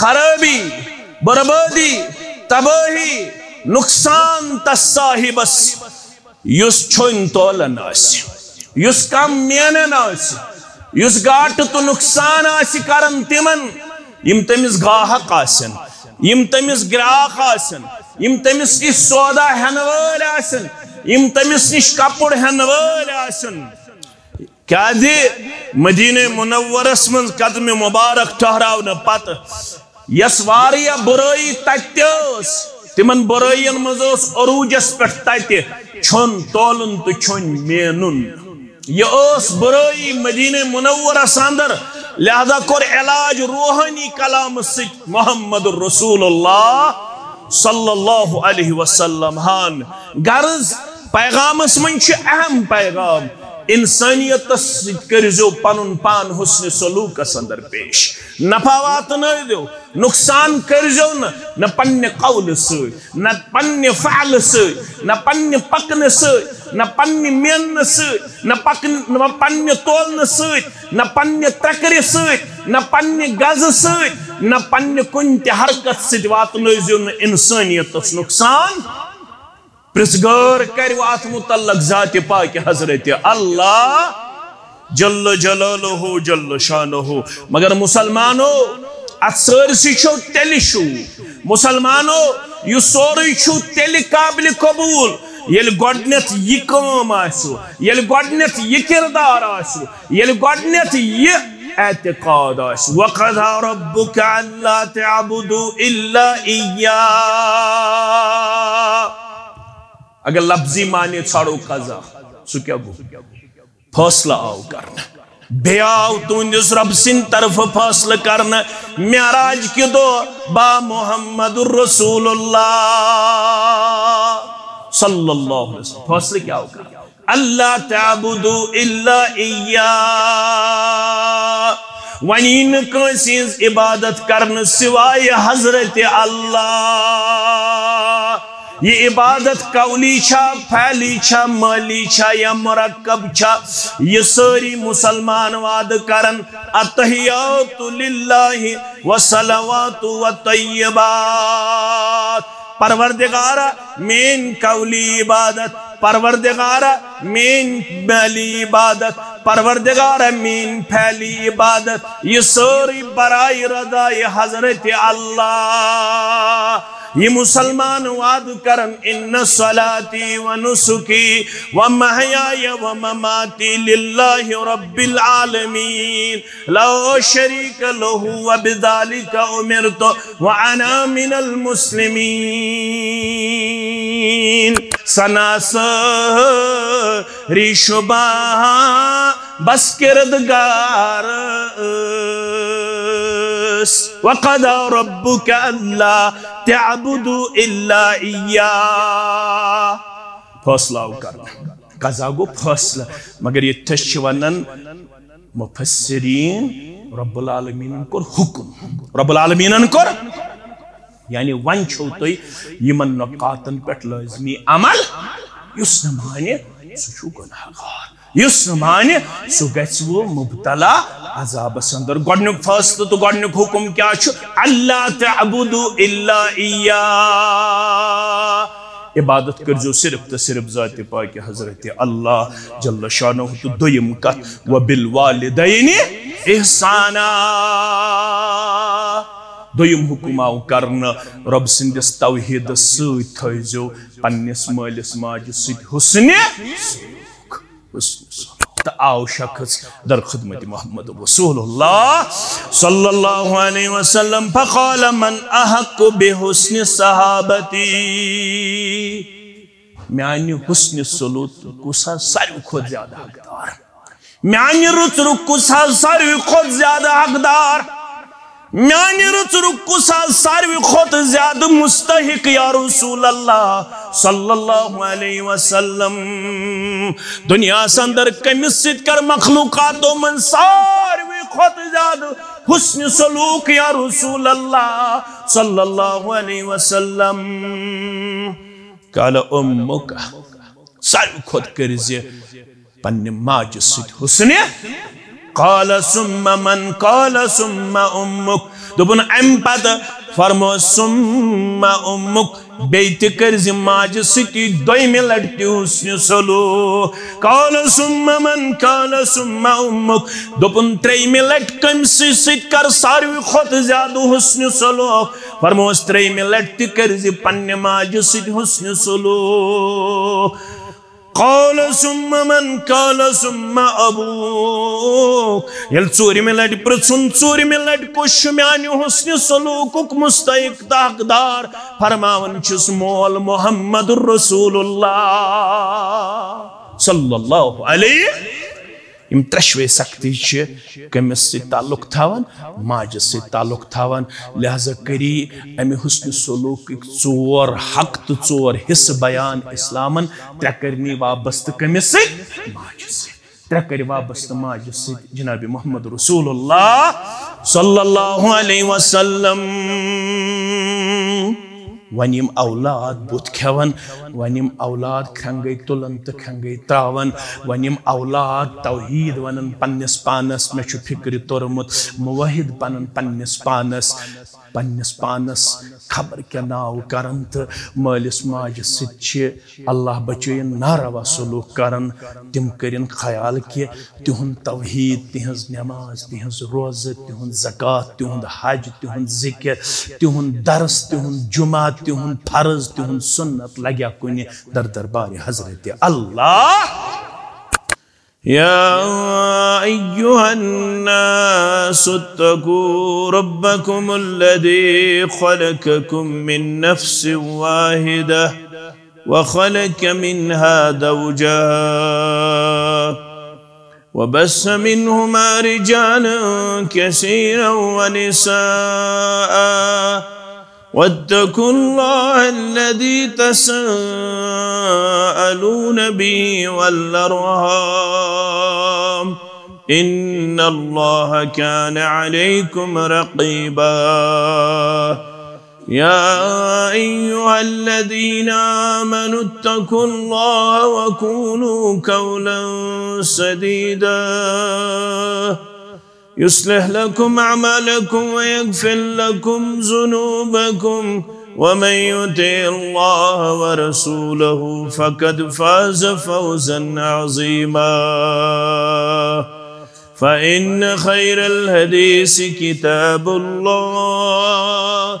خرابی، بربادی، تباہی، نقصان تس صاحبس یس چھن تولن آسی یس کم مینن آسی یس گاٹ تو نقصان آسی کرن تمن یم تمس گاہک آسن، یم تمس گراک آسن، یم تمس نش سودا ہین ول آسن، یم تمس نش کپڑ ہین ول آسن۔ کیا مدینہ منورس من قدم مبارک ٹہراؤ پتہ۔ یس واریا برائی تتس تمن برائین مز عروجس پہ تتہ چھن تولن تو چھن مینن. یہ اس برائی مدینہ منورس اندر لہذا کور علاج روحانی کلام ست محمد الرسول اللہ صلی اللہ علیہ وسلم ہان. غرض پیغامس من اہم پیغام. انسانیت کرزو پن پان حسن سلوک اندر پیش۔ نفع وات دو نقصان کرزو نہ پن قول ست نہ پن فعل ست نہ پن پکن ست نہ پن مین ست نہ پکن پن تولن ست نہ پن تکر ست نہ پن گز ست نہ پن کن تہ حرکت ست واتنزو انسانیت نقصان پرسگار کرو ات متعلق ذات پاک حضرت اللہ جل جلالہ، جل شانہ۔ مگر مسلمانو ات سرسی چھو تیلی شو مسلمانو یہ سوری چھو تیلی قابل قبول۔ یل گوڈنیت یہ کام آسو، یل گوڈنیت یہ کردار آسو، یل گوڈنیت یہ اعتقاد آسو۔ وَقَضَى رَبُّكَ أَلَّا تَعْبُدُوا إِلَّا إِيَّا اگر لفظی معنی چھاڑو قضا، سو کیا گو فاصلہ آو کرنا۔ بے آو تونجس رب سن طرف فاصلہ کرنا۔ میاراج کی دو؟ با محمد الرسول اللہ۔ صلی اللہ علیہ وسلم۔ فاصلہ کیا ہو کرنا؟ اللہ تعبدو الا ایا ونین کنسیز عبادت کرن سوائے حضرت اللہ۔ یہ عبادت قولی چھا، پھیلی چھا، مالی چھا یا مرکب چھا؟ یہ ساری مسلمان واد کرن اتحیات للہ و صلوات و طیبات۔ پروردگارہ مین قولی عبادت پروردگارہ مین مالی عبادت پروردگارہ مین پھیلی عبادت، یہ ساری برائی رضا یہ حضرت اللہ۔ یہ مسلمان وعد کرن ان صلاتی و نسکی و محیائی و مماتی للہ رب العالمین۔ لا شریک لہو و بذالک امرت و انا من المسلمین۔ سناسر سناس ریشبہ بس کردگار وقضى ربك ألا تعبدوا إلا إياه فاصلہ کرنا قضا گو فاصلہ۔ مگر یہ تش ونن مفسرین رب العالمین کر حکم۔ رب العالمین کر۔ یعنی ون چھو تو یمن نقاتن پٹ لازمی عمل۔ یس نمانے سو گناہ گار یس معنی سو گھو مبتلا عذاب اندر گۄڈنیُک فٲصلہٕ تہٕ گۄڈنیُک حکم کیا چھُ اللہ تعبدو الا ایا عبادت کرزو صرف تو صرف ذات پاک حضرت اللہ جل شانہ تو دویم کت۔ و بالوالدین احسانا۔ دویم حکم آو کرن، رب سندس توحید سوت تھوزو پنس مالس ماج سوت حسن تو آو شخص در خدمت محمد رسول اللہ صلی اللہ علیہ وسلم، فقال من احق بحسن صحابتی میانی حسن سلوت کسا ساری خود زیادہ حقدار؟ میانی رت رک کسا ساری خود زیادہ حقدار؟ میانی رت رکو سا ساروی خود زیادہ مستحق یا رسول اللہ صلی اللہ علیہ وسلم۔ دنیا سندر کمی ست کر مخلوقاتو من ساروی خود زیادہ حسن سلوک یا رسول اللہ صلی اللہ علیہ وسلم۔ قال امکا ساروی خود کرزی پنی ماج ست حسن قال ثم من قال ثم امك دوبن ام پتہ فرمو ثم امك بیت کر زماج ستی دویم لڑتی حسن سلو. قال ثم من قال ثم امك دوپن تریم لٹ کم سی ست کر ساروی خود زیادہ حسن سلو. فرموس تریم لٹ کر زی پن ماج ستی حسن سلو. قال ثم من قال ثم ابو. یل ژورِ مِل لٹہِ پرٛژھُن ژورِ مِل لٹہِ کُس چھُ میانہِ حُسنہِ سلوٗکُک مستحق تاقدار فرماوان چھُس مول محمد رسول اللہ. صلی اللہ علیہ یم ترشوے سختی کمس سی تعلق تھاوان ماجس سی تعلق تھاوان لہذا کری امی حسن سلوک ژور حق تو ژور حص بیان اسلامن ترے کرنی وابست کمس سی ماجس سی ترے کری وابست ماجس سی جناب محمد رسول اللہ صلی اللہ علیہ وسلم ون اولاد بت کھیون ون اولاد کھنگے تلن تو کھنگے تراون ون اولاد توحید ونن پنس پانس مے فکر تورمت موحد پنن پنس پانس پنس پانس خبر کیا ناو کرن تو مالس ماج ست اللہ بچین ناروا سلوک کرن تم کرن خیال کہ تہن توحید تہذ نماز تہذ روز تہن زکات تہن حج تہن ذکر تہن درس تہن جمعہ تہن فرض تہن سنت لگیا کن در دربار حضرت اللہ. يا أيها الناس اتقوا ربكم الذي خلقكم من نفس واحدة وخلق منها زوجها وبس منهما رجالا كثيرا ونساء واتقوا الله الذي تساءلون به والأرهام إن الله كان عليكم رقيبا. يا أيها الذين آمنوا اتقوا الله وكونوا قولا سديدا. يصلح لكم أعمالكم ويغفر لكم ذنوبكم ومن يطع الله ورسوله فقد فاز فوزا عظيما. فإن خير الحديث كتاب الله.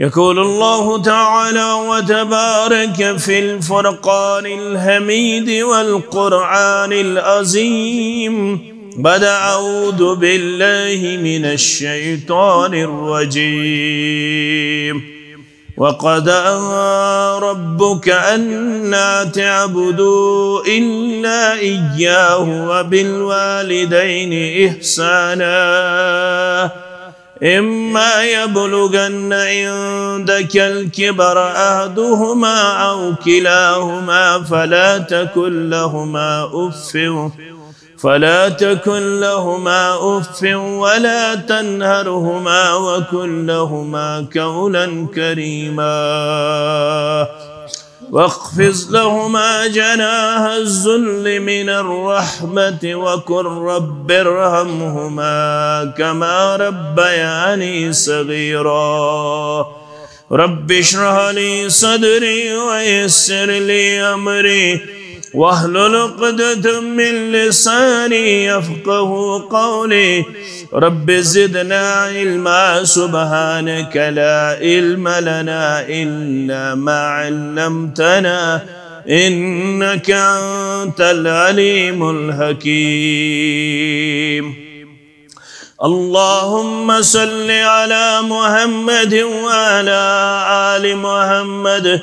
يقول الله تعالى وتبارك في الفرقان الحميد والقرآن العظيم. بعد أعوذ بالله من الشيطان الرجيم. وقد ربك أن تعبدوا إلا إياه وبالوالدين إحساناً. إما يبلغن عندك الكبر أهدهما أو كلاهما فلا تكن لهما أف فلا تكن لهما أف ولا تنهرهما وكن لهما كولا كريما. واخفض لهما جناح الذل من الرحمة وكن رب ارحمهما كما ربياني صغيرا. رب اشرح لي صدري ويسر لي أمري. واحلل عقدة من لساني يفقه قولي. رب زدنا علما سبحانك لا علم لنا إلا ما علمتنا إنك أنت العليم الحكيم. اللهم صل على محمد وعلى آل محمد.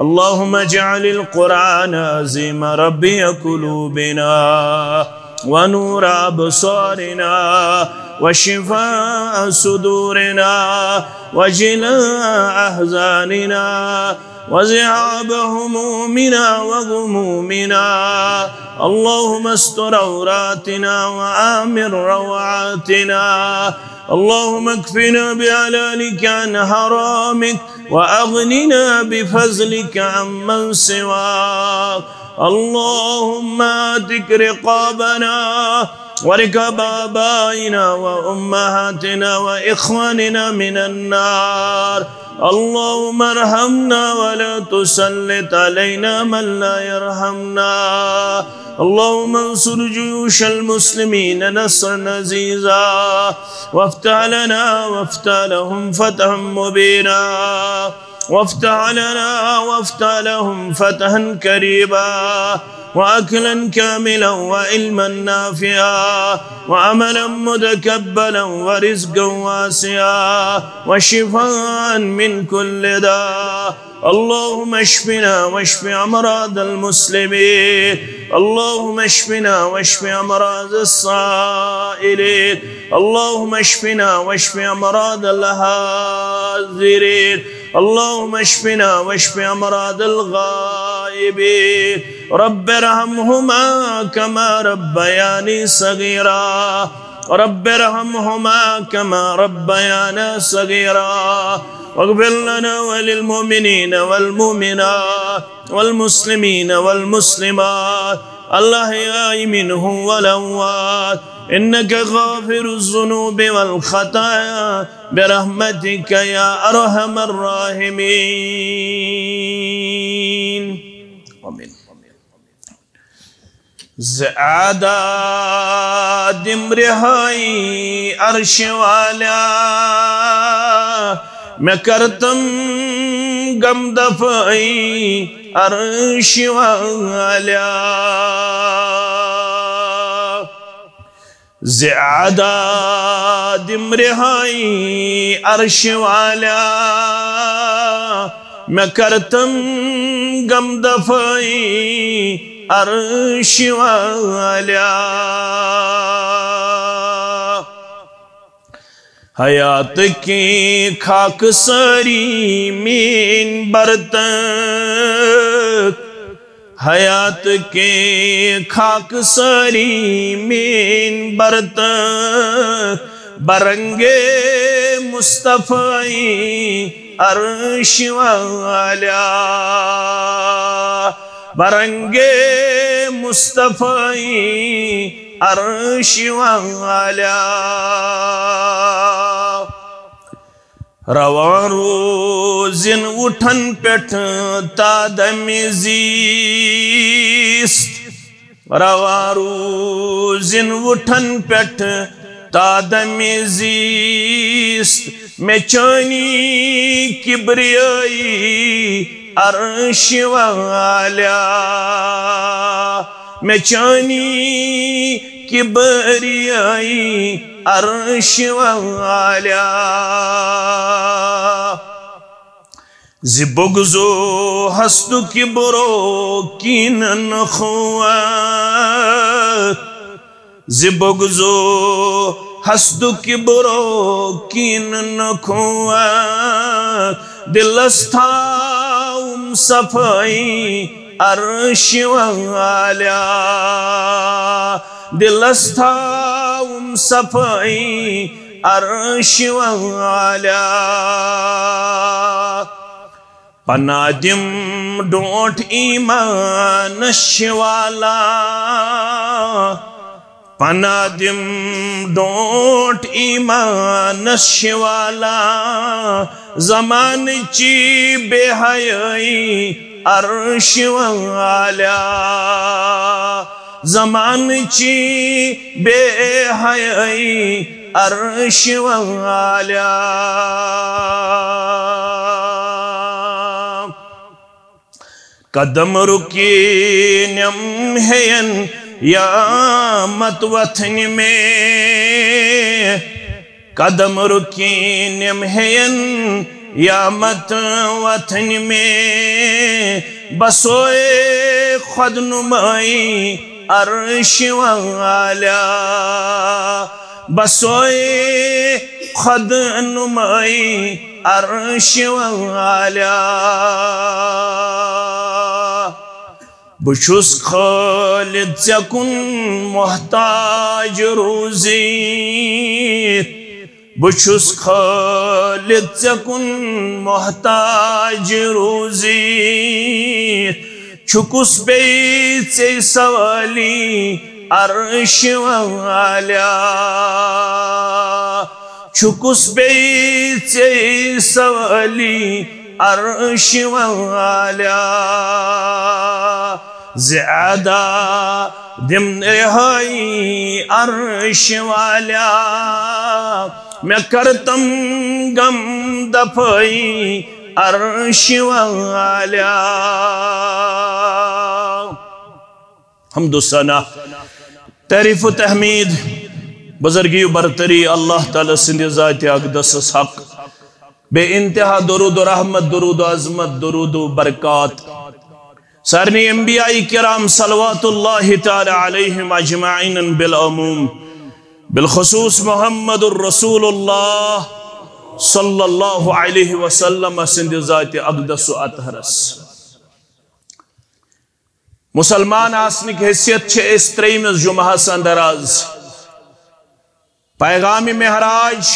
اللهم اجعل القرآن عظيم ربي قلوبنا ونور أبصارنا وشفاء صدورنا وجلاء أحزاننا وزعاب همومنا وغمومنا اللهم استر عوراتنا وآمن روعاتنا اللهم اكفنا بحلالك عن حرامك وأغننا بفضلك عمن سواك. اللهم آتك رقابنا وركب آبائنا وأمهاتنا وإخواننا من النار. اللهم ارحمنا ولا تسلط علينا من لا يرحمنا. اللهم انصر جيوش المسلمين نصرا عزيزا. وافتح لنا وافتح لهم فتحا مبينا. وافتح لنا وافتح لهم فتحا كريبا. وأكلا كاملا وعلما نافعا وعملا متكبلا ورزقا واسعا وشفاء من كل داء. اللهم اشفنا واشف أمراض المسلمين. اللهم اشفنا واشف أمراض الصائلين اللهم اشفنا واشف أمراض الهاذرين اللهم اشفنا واشف أمراض الغائبين. رب ارحمهما كما ربياني صغيرا. رب ارحمهما كما ربيانا صغيرا. واغفر لنا وللمؤمنين والمؤمنات والمسلمين والمسلمات. الأحياء منهم والأموات. إنك غافر الذنوب والخطايا. برحمتك يا أرحم الراحمين. زیادہ دم رہائی عرش والا، میں کرتم غم دفعی عرش والا۔ زیادہ دم رہائی عرش والا، میں کرتم غم دفعی عرش والا. حیات کی خاک سری مین برتن. حیات کے خاک سری مین برتن. برنگے مصطفی عرش والا. برنگے مصطفی عرش والا روان روزن اٹھن پیٹھ تا دمیزیست روان روزن اٹھن پیٹھ تا دمیزیست میں چانی کبریائی عرش والا، میں چانی کبریائی عرش والا۔ زبگزو حسد کبرو کینن خوات زبگزو حسد کبرو کینن خوات دلستاؤم صفائی عرش والا دلستاؤم صفائی عرش والا پنادم ڈونٹ ایمان شوالا پنادم ڈونٹ ایمان شوالا، زمان چی بے حیائی عرش والا۔ زمان چی بے حیائی عرش والا۔ قدم رکی نم ہین یا مت وطن میں قدم رکی نم ہین یا مت وطن میں بسوئے خود نمائی عرش والا بسوئے خود نمائی عرش والا بچس خالد ژکن محتاج روزی، بچس خالد ژکن محتاج روزی۔ چھکس بی ژے سوالی عرش والا۔ چھکس بی ژے سوالی عرش والا۔ زیادہ دم رہائی عرش والا، میں کرتم گم دفائی عرش والا۔ حمد و ثنا تعریف و تحمید، بزرگی و برتری اللہ تعالی سندھ ذات اقدس حق۔ بے انتہا درود و رحمت، درود و عظمت، درود و برکات۔ سارنی انبیاء کرام صلوات اللہ تعالی علیہم اجمعین بالعموم، بالخصوص محمد الرسول اللہ صلی اللہ علیہ وسلم سند ذات اقدس و اطہرس۔ مسلمان آسنک حیثیت چھے، اس تریمز جمعہ سندراز پیغام مہراج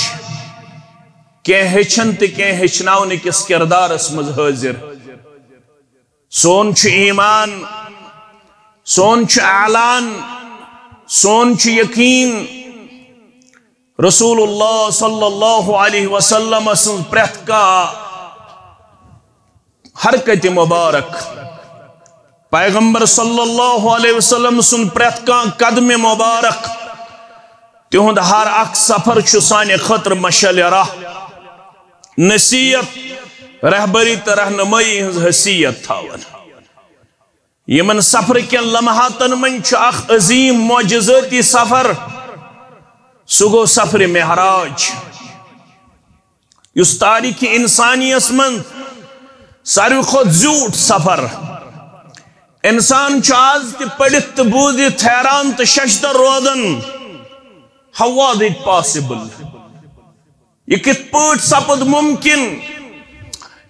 کہیں ہچن تہ کہیں ہچناؤن کس کردارس مز حاضر سون چھ ایمان سون چھ اعلان سون چھ یقین۔ رسول اللہ صلی اللہ علیہ وسلم سن پرت کا حرکت مبارک۔ پیغمبر صلی اللہ علیہ وسلم سن پرت کا قدم مبارک۔ تہند ہر اخ سفر چھ سانہ خطر مشل راہ نصیت رہبری تو رہنمائی ہز حیثیت تھاون۔ یمن سفر کن لمحاتن من اخ عظیم معجزاتی سفر سہ گو سفر مہراج اس تاریخ انسانیس من ساروی خود زیوٹ سفر۔ انسان آز تہ پڑھت تو بوزت حیران تو ششدر روزن ہوا اٹ پاسبل یہ کت پٹ سپد ممکن۔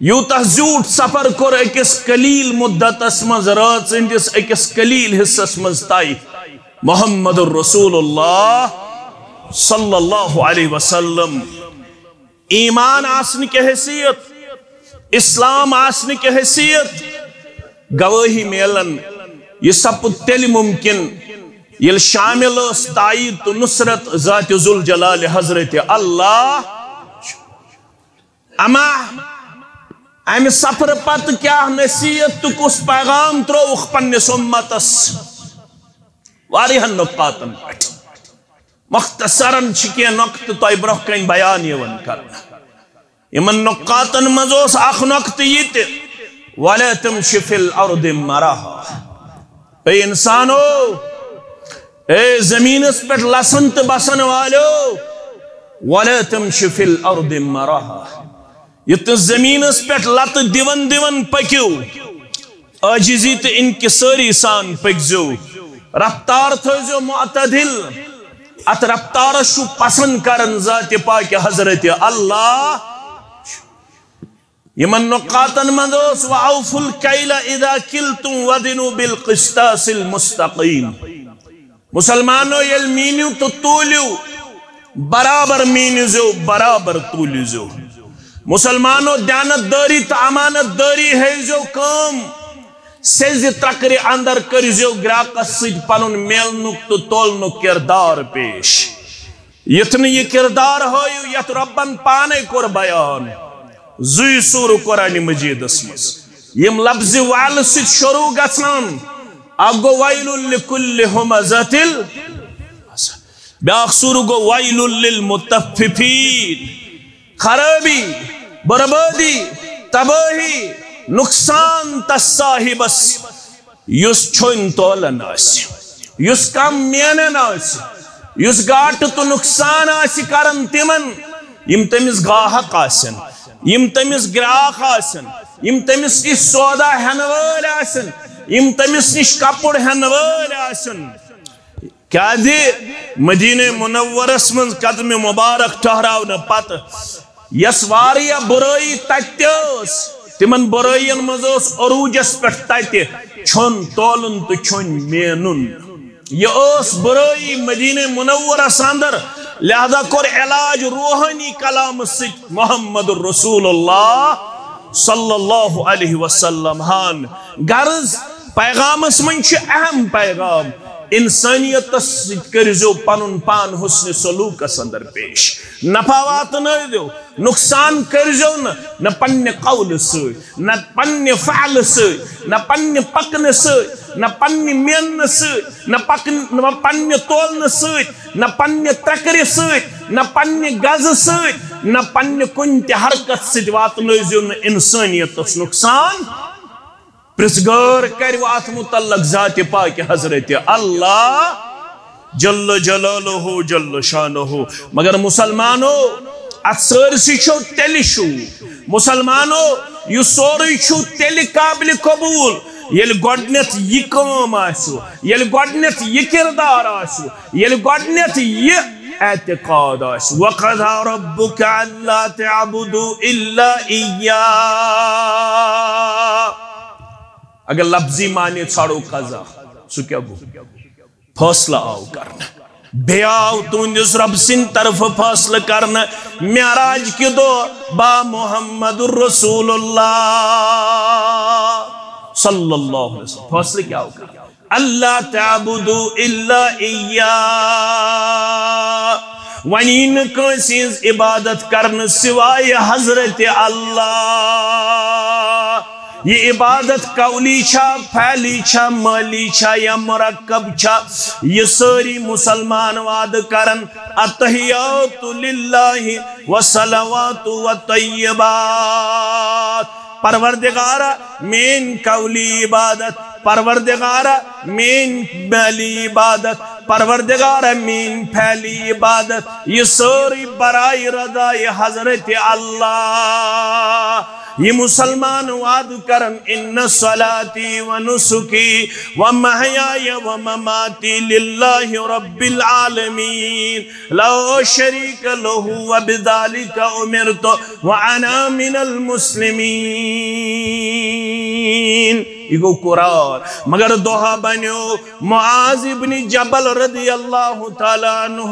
یوتہ زیوٹ سفر کور اکس قلیل مدتس مز رات سندس اکس قلیل حصس مز تائی. محمد الرسول اللہ صلی اللہ علیہ وسلم. ایمان آسن کے حیثیت، اسلام آسن کے حیثیت، گواہی میلن، یہ سب تیل ممکن، یل شامل اس تائید تو نصرت ذات ذلجلال حضرت اللہ. اما امہ سفر پت کیا نصیحت تو کس پیغام تروخ پنس امتس واریہن نقطاتن پٹ مختصرن چکی نقط تو برہ کن بیان یون کرنا یمن نقاتن مزوس اخ نقط یہ تے وَلَا تَمْشِ فِي الْأَرْضِ مَرَحَا اے انسانو اے زمین اس پر لسن تو بسن والو وَلَا تَمْشِ فِي الْأَرْضِ مَرَحَا یہ زمین اس پہ لت دیون دیون پکیو عاجزی تو انکساری سان پکزو رفتار تھوزو معتدل۔ ات رفتار شو پسند کرن ذات پاک حضرت اللہ۔ یمن نقاتن مندوس وعوف الکیل اذا کلتم ودنو بالقسطاس المستقیم مسلمانو، یل مینیو تو تولیو برابر مینیو برابر تولیو مسلمانوں دیانت داری تو امانت داری ہے جو کم. سیزی ترکری اندر کرزیو گراکس سید پنن میلنک تو تولنک کردار پیش. یتن یہ کردار ہوئیو یت ربن پانے کر بیان. زوی سور قرآن مجید اسمس. یم لفظ وال سید شروع گسنان. اگو ویل لکل ہمزتل بیاخ سور گو ویل للمتففین. خرابی، بربادی، تباہی، نقصان تس صاحبس یس چھن تولن یس کم مینن یس گاٹ تو نقصان آسی کرن تمن یم تمس گاہک آسن، یم تمس گراک آسن، یم تمس نش سودا ہین ول آسن، یم تمس نش کپڑ ہین ول آسن۔ کیا دی؟ مدینہ منورس من قدم مبارک ٹہراؤ پت یس واریا برائی تتس تمن برائین مز عروجس پہ تت چھن تولن تو چھن مینن. یہ اس برائی مدینہ منورس اندر لہذا کور علاج روحانی کلام ست محمد رسول اللہ صلی اللہ علیہ وسلم ہان. غرض پیغامس من اہم پیغام. انسانیت کرزو پنن پان حسن سلوک اندر پیش. نفع وات دیو، نقصان کرزو نہ پنہ قول سی نہ پنہ فعل سی نہ پنہ پکن سی نہ پنہ مین سی نہ پکن، نہ پنہ تولن سی نہ پنہ تکر سی نہ پنہ گز سی نہ پنہ کن تہ حرکت سی واتنزو انسانیت نقصان پرسگار کر ات متعلق ذات پاک حضرت اللہ جل جلالہ، جل شانہ۔ مگر مسلمانو ات سرسی چھو، تیلی شو مسلمانو یہ سوری چھو، تیلی قابل قبول۔ یل گوڈنیت یہ کام آسو، یل گوڈنیت یہ کردار آسو، یل گوڈنیت یہ اعتقاد آسو۔ وَقَضَى رَبُّكَ عَلَّا تَعْبُدُوا إِلَّا إِيَّا اگر لفظی معنی ژھاڑو قضا، سو کیا گو فاصلہ آو کرنا۔ بے آو تندس رب سن طرف فاصلہ کرنا۔ معراج کی دو؟ با محمد الرسول اللہ۔ صلی اللہ علیہ وسلم۔ فاصلہ کیا ہو کرنا۔ اللہ تعبدو الا ایا ونین کنسیز عبادت کرنا سوائے حضرت اللہ۔ یہ عبادت قولی چھا، پھیلی چھا، مالی چھا یا مرکب چھا۔ یہ ساری مسلمان واد کرن اتحیات للہ و صلوات و طیبات۔ پروردگارا مین قولی عبادت۔ پروردگارا مین مالی عبادت۔ پروردگارا مین پھیلی عبادت، یہ ساری برائی رضائی حضرت اللہ۔ یہ مسلمان وعد کرن ان صلاتی و نسکی و محیائی و مماتی للہ رب العالمین۔ لا شریک لہو و بذالک امرت و انا من المسلمین۔ یہ گو قرآن، مگر دوہا بنیو معاذ ابن جبل رضی اللہ تعالیٰ عنہ۔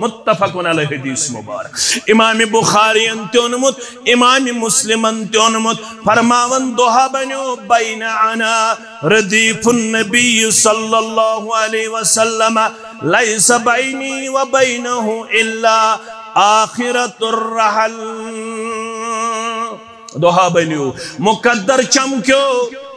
متفقن علیہ حدیث مبارک۔ امام بخاری انتونمت امام مسلم انتونمت فرماون دوہا بنیو، بین عنا ردیف النبی صلی اللہ علیہ وسلم، لیس بینی و بینہو الا آخرت الرحل۔ دوہا بنیو مقدر چمکیو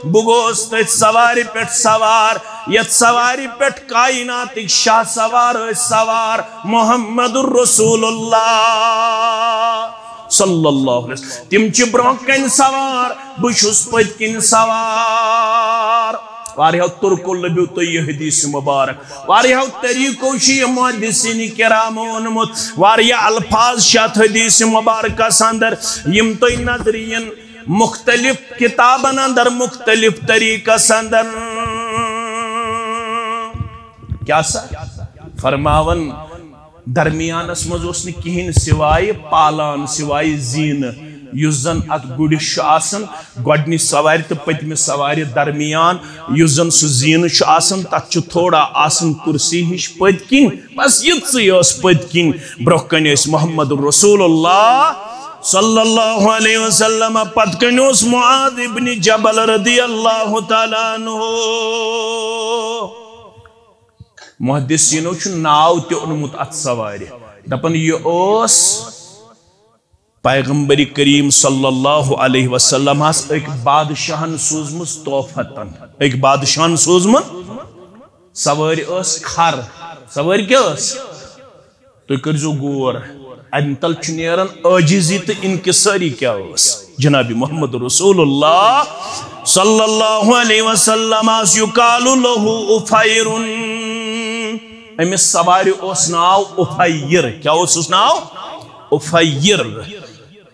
بگوس تیت سواری پیٹ سوار یت سواری پیٹ کائنات شاہ سوار سوار محمد الرسول اللہ صلی اللہ علیہ وسلم تم چی برونکن سوار بشس پت کن سوار واریہو ترکو لبیو تو یہ حدیث مبارک. واریہو طریقو شی محدثین کرام ونمت واریہ الفاظ شات حدیث مبارک سندر یم تو نظرین مختلف کتابن اندر مختلف طریقہ سندر کیا سا؟ فرماون درمیانس مز کہین سوائے پالان، سوائے زین. یس زن ات گڑس گۄڈنہِ سوارِ تہٕ پٔتمہِ سوارِ درمیان، یُس زن سُہ زیٖنہٕ چھُ آسان، تتھ چھُ تھوڑا آسان کُرسی ہِش پٔتۍ کِنۍ، بس یِژٕے ٲس پٔتۍ کِنۍ۔ برونٛہہ کنہِ ٲسۍ محمد رسول اللہ صلی اللہ علیہ وسلم پت کنہِ اوس معاذ ابن جبل رضی اللہ تعالیٰ عنہ محدثینو چھُ ناو تہِ اوٚنمُت اتھ سوارِ۔ دپان یہِ اوس پیغمبر کریم صلی اللہ علیہ وسلم ہس ایک بادشاہن سوزمس توفتن۔ ایک بادشاہن سوزمت سواری اس کھر۔ سواری کیا اس؟ تو کرزو گور، انتل چنیرن عجزی تو انکساری کیا اس؟ جناب محمد رسول اللہ صلی اللہ علیہ وسلم آس یقال لہو افائرن۔ امس سواری اس ناو افیر کیا اس ناو؟ افیر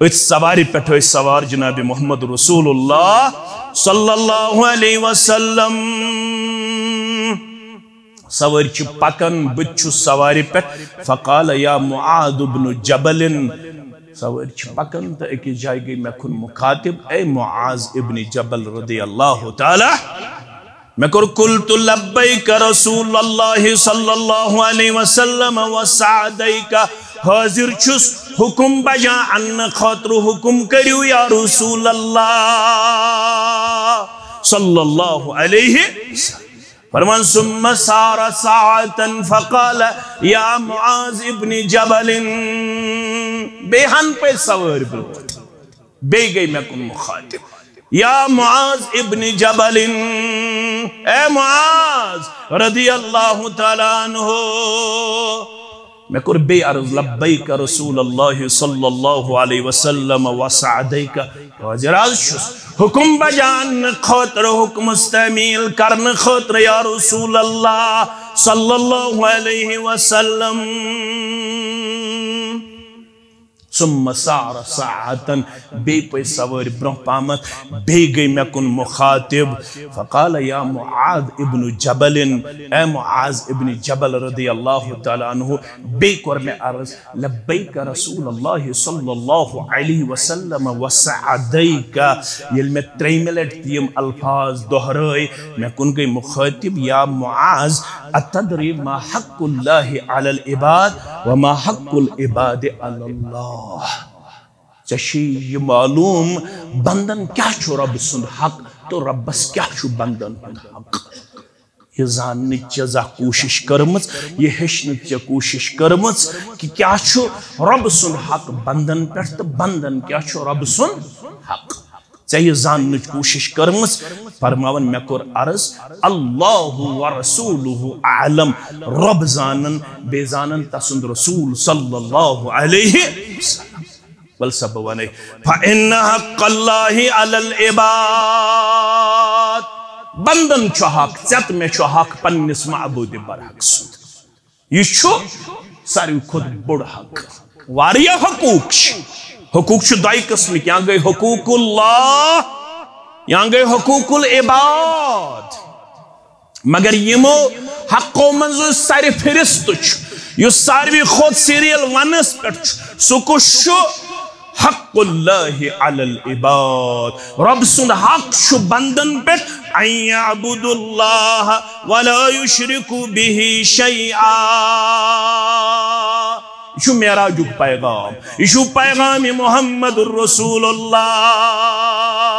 ات سواری پٹھ اس سوار جناب محمد رسول اللہ صلی اللہ علیہ وسلم سواری چھ پکن بچ سواری پٹھ فقال یا معاد بن جبل سواری چھ پکن تا ایک جائے گئی میں کن مخاطب اے معاذ ابن جبل رضی اللہ تعالی میں کر قلت لبیک رسول اللہ صلی اللہ علیہ وسلم وسعدیک حاضر چھس حکم بجا، ان خاطر حکم کریو یا رسول اللہ صلی اللہ علیہ وسلم۔ فرمان، ثم سار ساعتا فقال، یا معاذ ابن جبل، بے پہ سوار بروت بے گئی میں کن مخاطب۔ یا معاذ ابن جبل، اے معاذ، رضی اللہ تعالیٰ عنہ میں کر عرض لبیک رسول اللہ صلی اللہ علیہ وسلم وسعدیک وزراز جی شس حکم بجان خطر، حکم استعمیل کرن خطر یا رسول اللہ صلی اللہ علیہ وسلم. ثم سار ساعتا بے پہ سوار برہ پامت، بے گئی میں کن مخاطب۔ فقال یا معاذ ابن جبل، اے معاذ ابن جبل رضی اللہ تعالیٰ عنہ، بے کر میں عرض، لبیک رسول اللہ صلی اللہ علیہ وسلم وسعدیک یل میں تری ملٹ تیم الفاظ دہرائی میں کن گئی مخاطب، یا معاذ، اتدری ما حق اللہ علی العباد وما حق العباد علی اللہ۔ چشی یہ معلوم بندن کیا چھو رب سند حق؟ تو ربس کیا چھو بندن حق؟ یہ زاننی چیزا کوشش کرمز، یہ ہشنی چیزا کوشش کرمز کہ کیا چھو رب سن حق؟ بندن پر تو بندن کیا چھو رب سن حق؟ چاہیے زاننی کوشش کرمز فرماون، میں کر عرض، اللہ و رسولہ اعلم۔ رب زانن، بے زانن تسند رسول صلی اللہ علیہ وسلم۔ والسبب ونی فَإِنَّ حَقَّ اللَّهِ عَلَى الْعِبَادِ۔ بندن چھو حق ژت میں چھو حق پنس معبود برحق سند یہ چھو ساری خود بڑ حق۔ واریا حقوق حقوق چھو دائی قسم کیا گئی حقوق اللہ، یہاں گئی حقوق العباد۔ مگر یمو حقو منزو ساری فرست چھ، یہ ساروی خود سیریل ونس پر سکو حق اللہ علی العباد۔ رب سن حق شو بندن پر ان یعبد اللہ ولا یشرکو به شیعا یہ میرا جو پیغام یہ پیغام محمد الرسول اللہ۔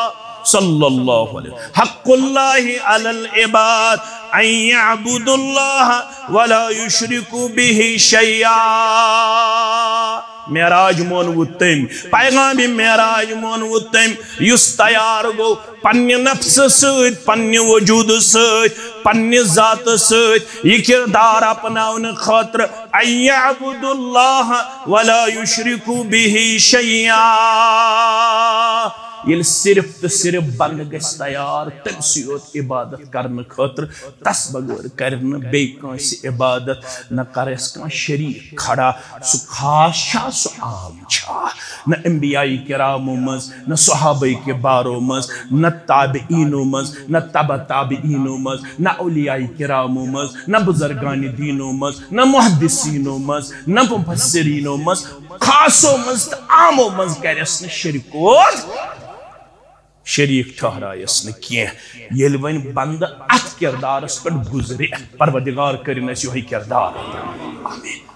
صلی اللہ علیہ وسلم. حق اللہ علی العباد ان یعبد اللہ ولا یشرکو به شیعا میراج مونو تم پیغام میراج مونو تم یس تیار گو. پنہ نفس ست پنہ وجود ست پنہ ذات ست یہ کردار اپناون خاطر. ان یعبد اللہ ولا یشرکو به شیئا. یل صرف تو صرف بند گس تیار تم سیوت عبادت کرنے خاطر تس بغیر کرن بے کنس عبادت، نہ کرس کان شریک کھڑا سو خاص چھا سو عام چھا؟ نہ انبیاء کرام مز نہ صحابہ کے بارو مز نہ تابعینو مز نہ تبع تابعینو مز نہ اولیاء کرام مز نہ بزرگان دینو مز نہ محدثینو مز نہ مفسرینو مز خاصو مز عامو مز کرس نہ شرکوت شریک ٹھہرائیس نکین یل ون بند ات کردارس پر گزرے پروردگار کرن اس یہی کردار۔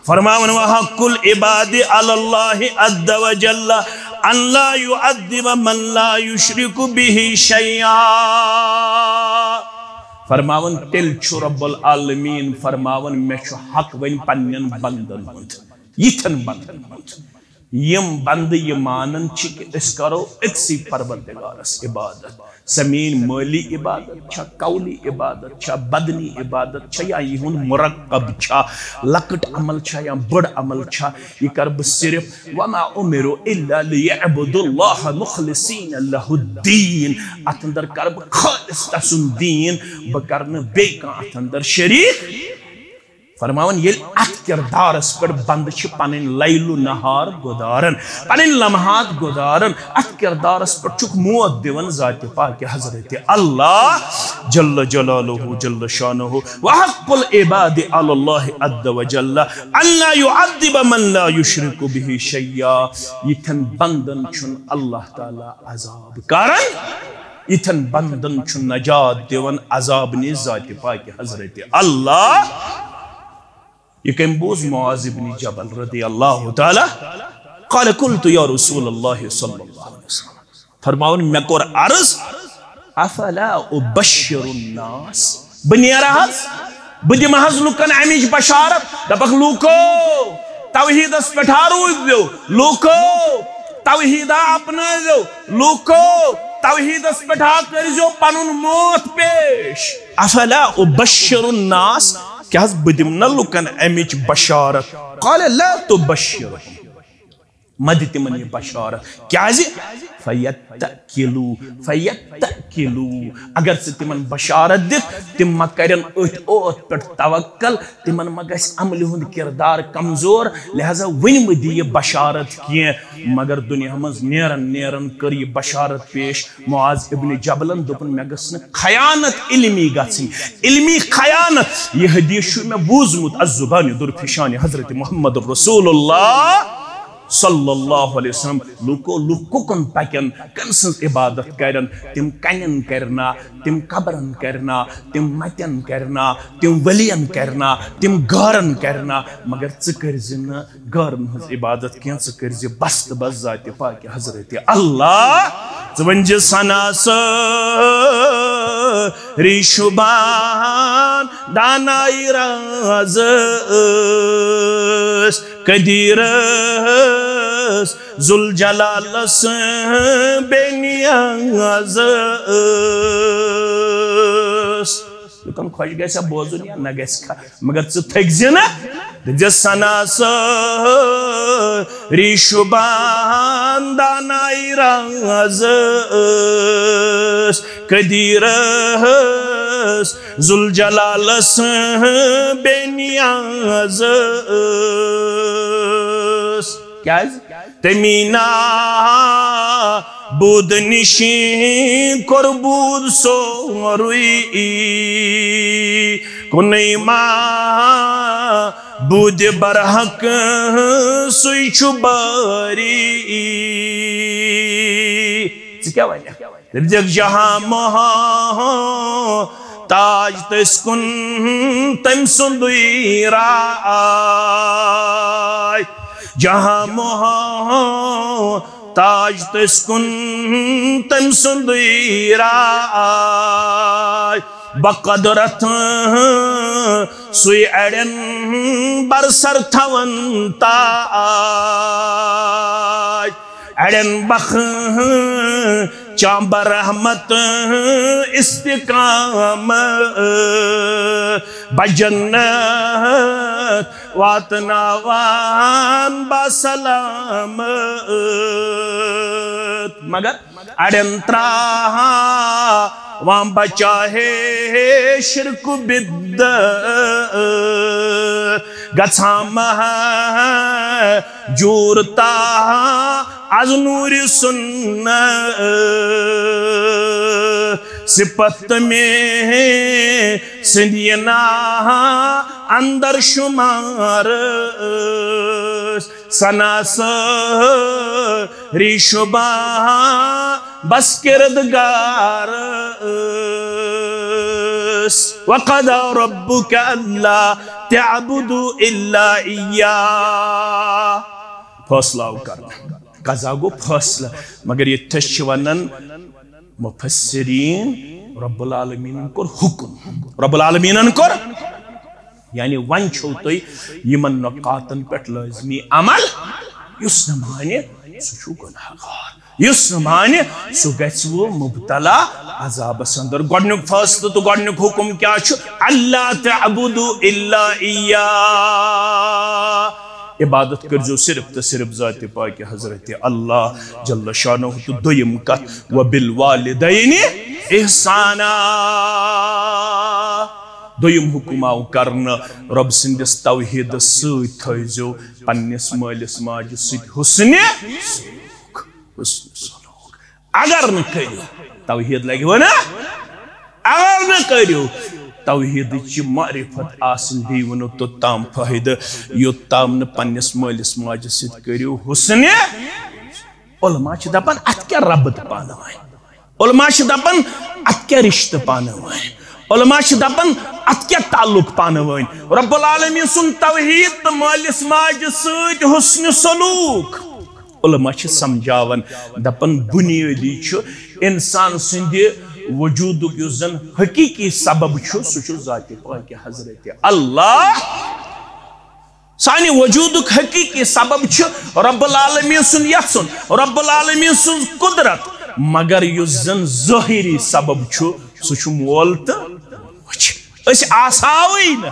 فرماون، وحق العباد علی اللہ عز و جل ان لا يعذب من لا يشرك به شيئا۔ فرماون تل چھو رب العالمین فرماون میں چھو حق ون پنن بندن ہند یتن بندن ہند۔ یم بند یہ مانن کہ اس کرو اکسی پروردگارس عبادت سمین مالی عبادت چھا قولی عبادت چھا بدنی عبادت چھا یا یہ مرقب چھا لکٹ عمل چھا یا بڑ عمل چھا یہ کرب صرف وما امرو الا لیعبد اللہ مخلصین اللہ الدین اتندر کرب خالص تسن دین، بکرن بے کان اتندر شریک فرماون، یل ات کردارس پر بند چھ پنن لیل و نہار گدارن پنن لمحات گدارن ات کردارس پر چک موت دیون ذات پاک حضرت اللہ جل جلالہ، جل شانہ، وحق العباد علی اللہ عز وجل ان لا يعذب من لا يشرك به شيئا یتن بندن چن اللہ تعالی عذاب کرن یتن بندن چن نجات دیون عذاب نی ذات پاک حضرت اللہ۔ یہ کم بوز معاذ بن جبل رضی اللہ تعالی قال قلت یا رسول اللہ صلی اللہ علیہ وسلم فرماؤن میں کور عرض افلا ابشر الناس بنیرہ حض بدی محض لکن امیج بشارت دبک لوکو توحید اس پٹھارو دیو لوکو توحیدہ اپنا دیو لوکو توحید اس پٹھا کر جو پنن موت پیش افلا ابشر الناس کیا بدم نا لکن امچ بشارت؟ قال لا تبشرهم مد تمن یہ بشارت کیا فیتکلو فیتکلو. اگر سے تمن بشارت دیت تم ما کرن ات اوت پر توکل، تمن ما گس عمل ہند کردار کمزور، لہذا ون مدی یہ بشارت کیے مگر دنیا مز نیرن نیرن کر یہ بشارت پیش. معاذ ابن جبلن دپن میں گس خیانت علمی گسن علمی خیانت، یہ حدیث میں بوزمت از زبان در فشان حضرت محمد رسول اللہ. صلی اللہ علیہ وسلم لوکو لوکو کن پکن کن سن عبادت کرن تم کنن کرنا تم قبرن کرنا تم متن کرنا تم ولین کرنا تم گارن کرنا مگر ژکر زن گارن ہز عبادت کین ژکر ز بست بس ذات پاک حضرت اللہ ژونج سنا س ریشبان دانائی راز قدیرس زل جلالس بے نیاز لکن خوش گئی سا بوزن یا نہ گئی سکا مگر ژٕ تھٔکزِ نا۔ دِژ سنا سا، ریشو باندانائی راز۔ قدیرس زل جلالس بے نیاز۔ کیا تمینا بود نشین کر بود سوروی کنی ما بود برحق سوی چو باری کیا وجہ جگ جہاں مہاں تاج تسکن تم سندوی رائی جہاں مہاں تاج تسکن تم سندوی بقدرت سوی اڑن برسر تھون تاج اڑن بخ چامبر رحمت استقام بجنت واتناوان بسلام مگر اڑن تراہا وام بچاہے شرک بد گھام جورتا از نور سن سپت میں سندینا اندر شمار سناس ریشبا بس کردگار وقضى ربك ألا تعبدوا إلا إياه. فاصلة وكرنا قضا گو فاصلة مگر یہ تشونن مفسرین رب العالمین کر حکم. رب العالمین کر یعنی ون چھو تو یمن نقاتن پٹ لازمی عمل. یس نہ مانے سہ چھو گناہ گار. یس نہ مانے سہ گژھِ وہ مبتلا عذابس اندر۔ گۄڈنیُک فٲصلہٕ تہٕ گۄڈنیُک حکم کیٛاہ چھُ؟ اللہ تعبدو الا ایا عبادت کرزو صرف تو صرف ذات پاک حضرت اللہ جل شانہ تو دویم کت و بالوالدین احسانا دویم حکم آو کرن رب سندس توحید سوت تھوزو پنس مالس ماج سوت حسن حسن سلوک اگر نہ کریو، توحید لگی ہو نا؟ اگر نہ کریو، توحید چی معرفت آسن دی ونو تو تام فائدہ یوت تام نہ پنس مالس ماج سوت کریو، حسن علماء چھ دپان ات کیا ربط پانوائیں علماء چھ دپان ات کیا رشتہ پانوائیں علماء چھ دپان ات کیا تعلق پانا پانوائیں رب العالمین سن توحید تو مالس ماج سوت حسن سلوک۔ علماء چھ سمجھاون۔ دپان بنیادی چھ انسان سندی وجود یس زن حقیقی سبب چھ، سہ ذات پاک حضرت اللہ۔ سانی وجود حقیقی سبب چھ، رب العالمین سن یسن، رب العالمین سن قدرت۔ مگر یس زن ظاہری سبب چھ، سہ مول تو اس آساوی نا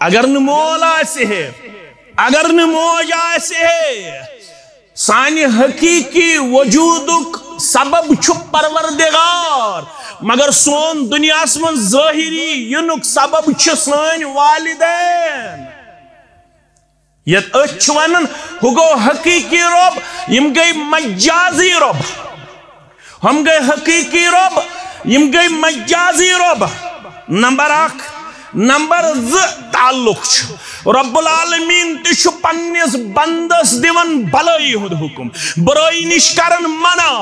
اگر نہ مول آسے ہے، اگر نہ موج آسے ہے۔ سانی حقیقی وجودک سبب چھ پروردگار۔ مگر سون دنیا من ظاہری ینک سبب چھ سان والدین۔ یت اچھ ونن، ہگو حقیقی رب، یم گئی مجازی رب۔ ہم گئی حقیقی رب، یم گئی مجازی رب۔ نمبر اک نمبر ز تعلق چھ رب العالمین تش پنس بندس دیون بلائی ہند حکم. برائی نش کرن منع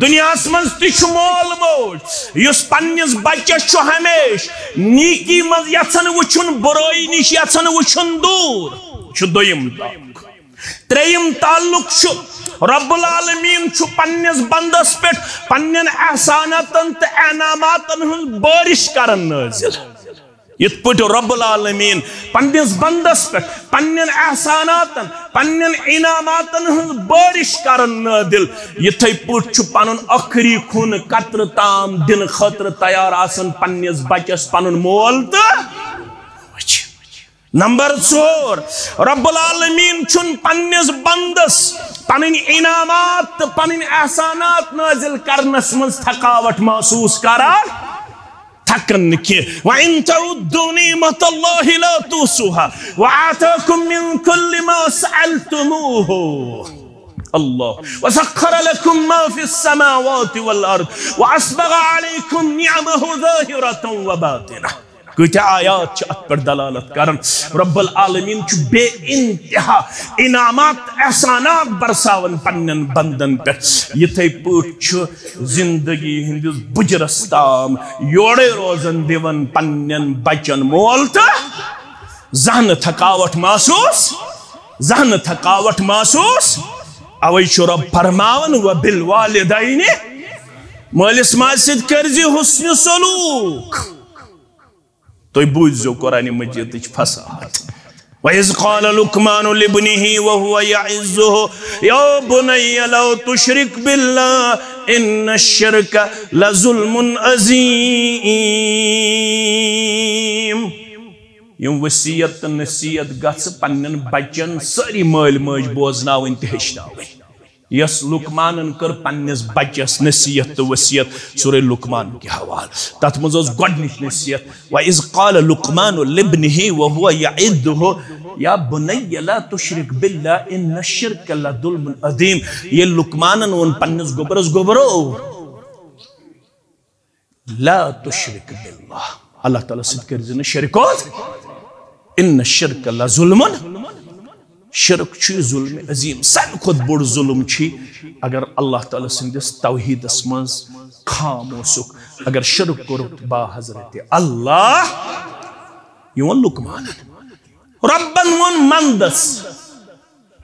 دنیا من تش مول موج. یس پنس بچس چھ ہمیش. نیکی مز یژھن وچھن برائی نش یژھن وچھن دور. چھ دویم تعلق. تریم تعلق چھ رب العالمین چھ پنس بندس پہ پنن احساناتن تو انعاماتن ہن بارش کرن نازل. یت پٹ رب العالمین پنس بندس پہ پنن احساناتن پنن انعاماتن ہن بارش کرن نادل یتھے پٹ چھ پنن اخری خون قطر تام دن خطر تیار آسن پنس بچس پنن مول تو نمبر ژور رب العالمین چھن پنس بندس پنن انعامات پنن احسانات نازل کرنس من تھکاوٹ محسوس کران کی وَإِن تَعُدُّوا نِعْمَةَ اللَّهِ لَا تُوسُوهَا وَعَاتَاكُم مِّن كُلِّ مَا سَأَلْتُمُوهُ. الله. وسخر لكم ما في السماوات والأرض. وأسبغ عليكم نعمه ظاهرة وباطنة. کتیا آیات ات پر دلالت کرن۔ رب العالمین چھ بے انتہا انعامات احسانات برساون پنن بندن پر یتھے پوٹ چھ زندگی ہندس بجرس تام یوڑے روزن دیون پنن بچن مولتا زہن تھکاوٹ محسوس؟ زہن تھکاوٹ محسوس؟ اوی چھ رب فرماون و بالوالدین۔ مالس ماسد کرزی حسن سلوک۔ تو بوزو قرآن مجید فساحت وَإِذْ قَالَ لُقْمَانُ لِبْنِهِ وَهُوَ يَعِزُّهُ يَا بُنَيَّ لَوْ تُشْرِكْ بِاللَّهِ إِنَّ الشِّرْكَ لَظُلْمٌ عَظِيمٌ یم وسیعت نصیحت گژھ پنن بچن ساری مٲلۍ ماجہِ بوزناوٕنۍ تہِ ہیٚچھناوٕنۍ يس لقمان كر پنس بچس نسيت تو وسيت سورة لقمان کی حوال۔ تات مزوز گوڈنش نسيت وإذ قال لقمان لبنه وهو يعده يا بني لا تشرك بالله إن الشرك لظلم عظيم یہ لقمان ون پنس گبرس گبرو۔ لا تشرك بالله الله تعالى سيد کرزن شركات إن الشرك لظلم۔ عظيم شرک چھ ظلم عظیم، سن خود بڑ ظلم چھ اگر اللہ تعالیٰ سندس توحیدس من خاموسک اگر شرک کورت با حضرت اللہ۔ یہ لکمان۔ Ribbon one مندس۔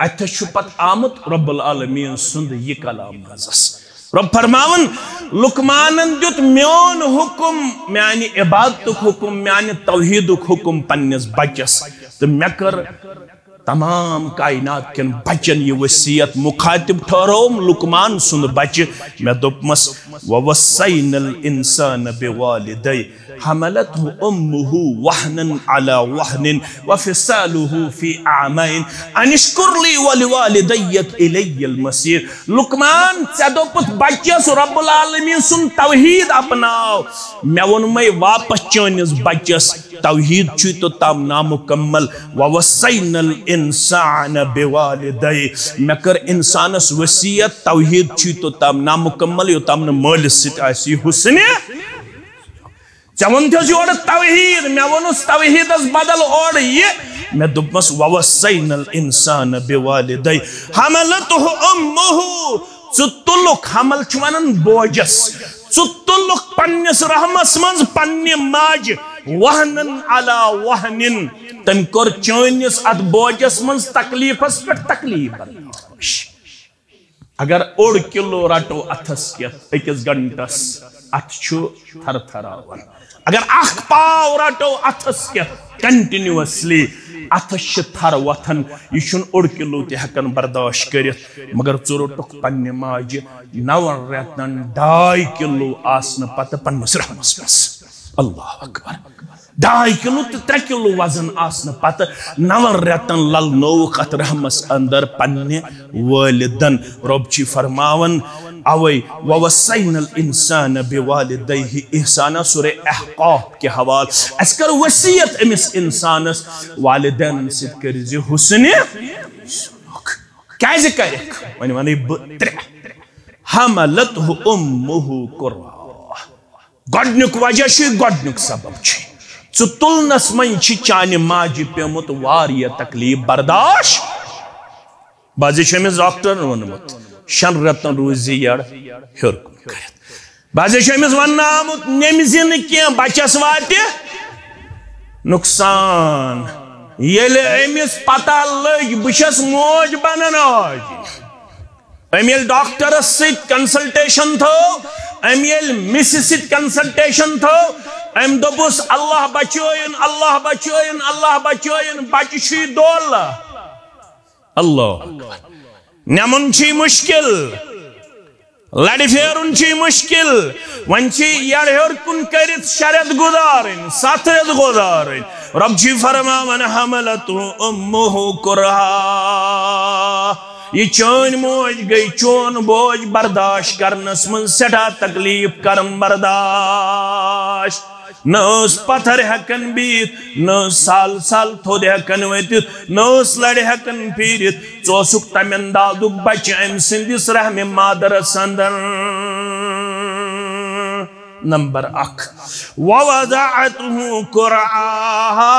اتھ پت آمت رب العالمین سند یہ کلام نازس۔ رب فرماون، لکمانن دیت میون حکم، میانی عبادتک حکم، میانی توحیدک حکم پنس بچس۔ تو مے کر تمام کائنات کن بچن یہ وصیت مخاطب ٹھہروم لکمان سن بچ۔ میں دوپمس ووسین الانسان بوالدی، حملته امه وهنا على وهن وفصاله في اعمين ان اشكر لي ولوالديك الي المصير لقمان ژدوپت بچس رب العالمین سن توحید اپناو۔ میں ون میں واپس چونس بچس توحید چھ تو تام نامکمل ووسین الانسان بوالدی میں کر انسانس وصیت توحید چھ تو تام نامکمل یو تام مالس ست اسی حسن ون تھی اور توحید، میں ونس توحید اس بدل اور یہ میں دپس ووسین الانسان بوالدی حملته امه ژتلک حمل چھ ونن بوجس. ژتلک پنس رحمس منز پنہ ماج. وہنن علی وہنن تم کر چونس ات بوجس منز تکلیفس پہ تکلیف اگر اوڑ کلو رٹو اتھس کیت اکس گھنٹس ات چھو تھر تھراون۔ اگر اخ پاو رٹو اتھس کیا، کنٹینیوسلی اتھس تھر وتھن، یہ چھن اڑ کلو تہ ہکن برداشت کرت مگر ژور ٹک پنہ ماجہ نون رتن ڈائی کلو آسن پتہ پنس رحمس مس۔ اللہ اکبر۔ ڈائی کلو تو ترے کلو وزن آسن پتہ۔ نون رتن للنوک ات رحمس اندر پنہ والدن۔ رب چی فرماون اوئی ووسین الانسان بوالدیہ۔ احسانا سورہ احقاف کے حوال۔ اس کر وسیعت امس انسانس۔ والدین سید کرزی حسن۔ کیسے کرک ونی ونی بطرے حملته امه قرآ گۄڈنیُک وجہ چھُ گۄڈنیُک سبب چھُ ژٕ تُلنس منٛز چھِ چانہِ ماجہِ واریاہ تکلیف برداشت۔ بازِ چھُ أمِس ڈاکٹرن ووٚنمُت شن رتن روزی یڑ ہر کن بازے امس ون آمت نمزی کی بچس وات نقصان۔ یل امس پتہ لگ بس موج بنان آج۔ ام ڈاکٹرس ست کنسلٹیشن تھو۔ ام یل مس کنسلٹیشن تھو ام دوپس اللہ بچوین اللہ بچوین اللہ بچوین بچہ دول۔ اللہ۔ نمن چی مشکل۔ لڑ پھیرن چی مشکل۔ ون چی یڑ ہر کن کرت شرط گزارن سات رت گزارن رب چی فرما، من حملت امه کرہا۔ یہ چون موج گئی، چون بوج برداشت کرنس من سٹھا تکلیف کرم برداشت۔ نس پتھر ہکن بیت نس سال سال تھود ہکن وتت نس لڑ ہکن پھیرت ژوسک تمن دادک بچہ ام سندس رحم مادر سندر نمبر اخ ووضعته قرعاها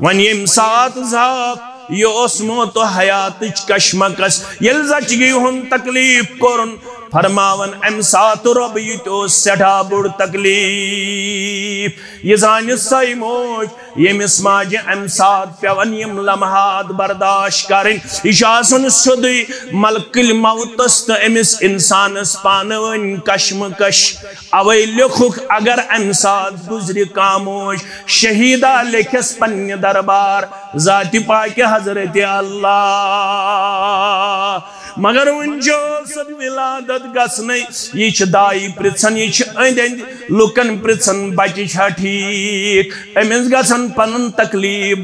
ون یم سات ذات۔ یہ اسمو تو حیات کشمکس یل زچ ہن تکلیف کرن۔ فرماون ام سات رب، یہ تو سٹھا بڑ تکلیف۔ یہ زان سائی موج، یہ مسماج ام سات پیون، یم لمحات برداشت کرن۔ اشاسن سدی، ملک الموت است، امس انسان اس پانون کشم کش اوی لکھک، اگر ام سات گزری کاموش شہیدہ لکھس پنی دربار ذات پاک حضرت اللہ۔ مگر ون جو سب ولادت گسن یہ دائی پرچن یہ اند اند لکن پرچن بچہ چھا ٹھیک۔ امس گسن پن تکلیف۔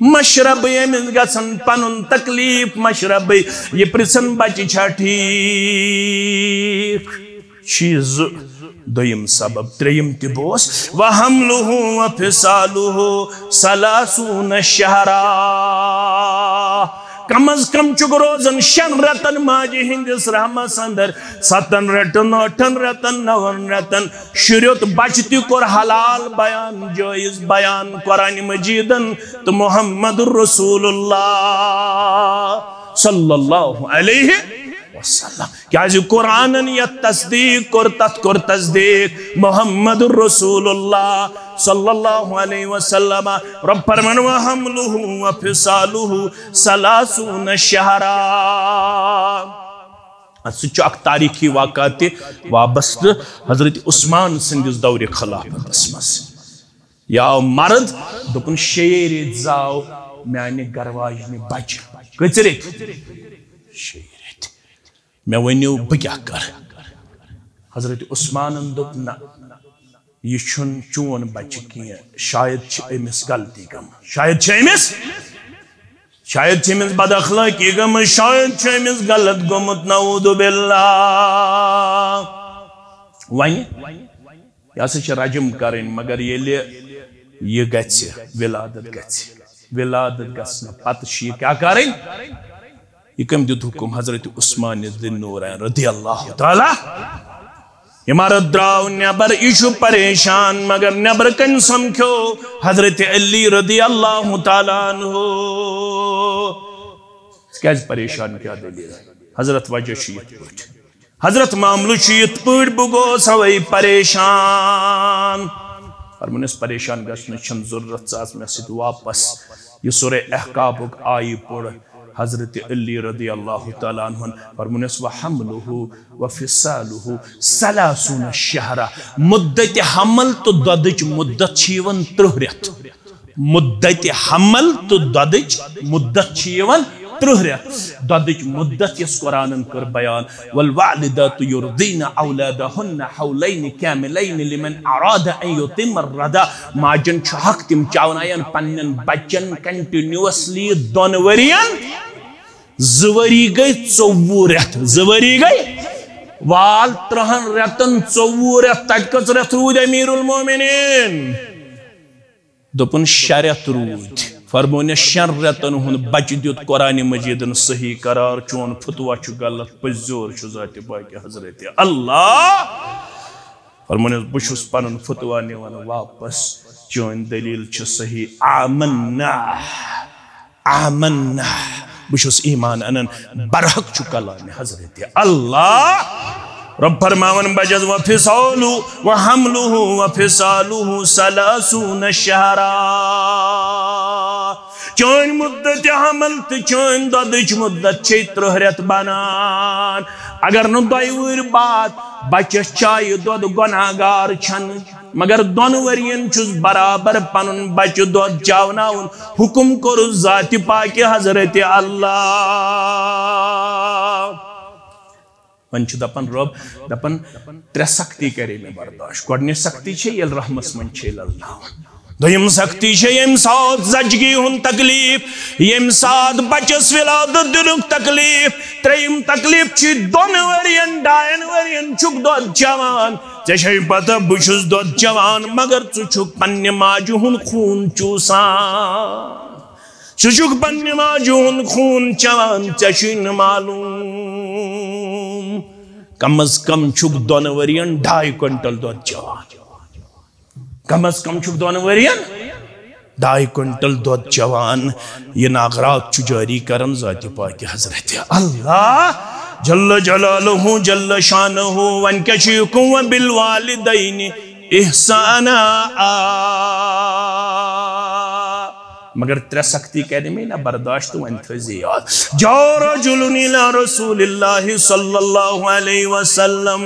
مشرب امس گسن پن تکلیف۔ مشرب، یہ پرچن بچہ چھا ٹھیک۔ چیز دویم سبب، تریم تی بوس وحملہ وفصالہ سلاسون شہرہ کم از کم چک روزن شن رتن ماجی ہندس رحمس اندر ستن رتن، اٹھن رتن، نون رتن۔ شریعت بچتی کور حلال بیان، جائز بیان۔ قرآن مجیدن تو محمد رسول اللہ صلی اللہ علیہ وسلم کیا جی قرآن یا تصدیق کر تت کر تصدیق محمد رسول اللہ صلی اللہ علیہ وسلم۔ رب فرمن و حملہ و فصالہ سلاسون شہرہ سچ اک تاریخی واقعات وابست حضرت عثمان سندس دور خلافت اسمس یا مرد، دکن شیر زاو میانہ گرواجنہ بچہ کچرت شیٚیہِ رٮ۪تھ مےٚ ؤنِو بہٕ کیٛاہ کَرٕ۔ حضرت عثمانن دوٚپ نہ یہ چھُنہٕ چون بچہ کینٛہہ شاید چھِ أمِس غلطی گٔمٕژ شاید چھِ أمِس شاید چھِ أمِس بد اخلٲقی گٔمٕژ شاید چھُ أمِس غلط گوٚمُت نعوذ باللہ۔ وۄنۍ یہ ہسا چھِ رجم کرٕنۍ مگر ییٚلہِ یہ گژھِ ولادت گژھِ ولادت گژھنہٕ پتہٕ چھِ یہِ کیٛاہ یہ کم دیت حکم حضرت عثمان ذن نورین رضی اللہ تعالی عمارت دراو نبر ایشو پریشان مگر نبر کن سمکھو حضرت علی رضی اللہ تعالیٰ عنہ کیز پریشان کیا دلی حضرت وجہ شیط پوٹ حضرت معاملو شیط پوٹ بگو سوئی پریشان اور من اس پریشان گشن چھن ضرورت ساز میں سید واپس یہ سورہ احقابک آئی پوڑ حضرت علی رضی اللہ تعالیٰ عنہ فرمونس و حملہ و سلاسون شہرہ۔ مدت حمل تو ددچ مدت چیون ترہ ریت مدت حمل تو ددچ مدت چیون ترہ ریت ددچ مدت یس قرآن کر بیان والوالدات یردین أولادهن حولین کاملین لمن أراد أن یتم الردا ماجن چھ حق تم چاونائن پنن بچن کنٹینیوسلی دون ورین زوری گئی ژووُہ رٮ۪تھ زوری گئی وال ترہن رٮ۪تن ژووُہ رٮ۪تھ تتہِ کٔژ رٮ۪تھ روٗدۍ امیٖر المومنیٖن دوٚپُن شےٚ رٮ۪تھ روٗدۍ فرمونہِ شٮ۪ن رٮ۪تن ہُنٛد بچہِ دیُت قرآنِ مجیٖدن صحیح قرار، چون فتوا چھُ غلط پٔزیور چھُ ذاتہِ باقی حضرت اللہ۔ فرمونس بہٕ چھُس پنُن فتوا نِوان واپس چٲنۍ دلیٖل چھِ صحیح، آمنا آمنا۔ بشس ایمان انن برحق چو کلام حضرت اللہ۔ رب فرماون بجز و فصالو و سلاسون شہرا چون مدت حمل تو چون ددچ مدت چھے ترہ ریت بنان۔ اگر نو دوئی بات بچس چائے دود گناہگار چھن۔ مگر دون ورین چوز برابر پنن، بچ دود چاوناون حکم کرو ذات پاک حضرت اللہ۔ ون چھ دپن رب، دپن ترے سختی کرے میں برداشت۔ گۄڈنِچ سختی چھے ییٚلہِ رحمس منٛز چھے دویم سختی چھے، یم سات زجگی ہن تکلیف، یم سات بچس ولادت دنک تکلیف۔ تریم تکلیف چھ دون ورین، ڈائن ورین چک دود جوان۔ ژے پتہ بہ چھس دود جوان، مگر ژٕ چھُکھ پننہِ ماجہِ ہُنٛد خوٗن چوٗسان۔ ژٕ چھُکھ پننہِ ماجہِ ہُنٛد خوٗن چٮ۪وان ژےٚ چھُے نہٕ معلوٗم۔ کم از کم چھُکھ دۄن ؤرین ڈاے کوینٹل دۄد چٮ۪وان کم از کم چھُکھ دۄن ؤرین ڈائی کنٹل دۄد چٮ۪وان یہِ ناغرات چھُ جٲری کران ذاتہِ پاکہِ حضرت اللہ۔ جل جلالہ جل شانہ ون کیا بالوالدین احسانا۔ مگر ترے سختی کہنے میں نہ برداشت ون تھزی یاد جو رجل الى رسول اللہ صلی اللہ علیہ وسلم۔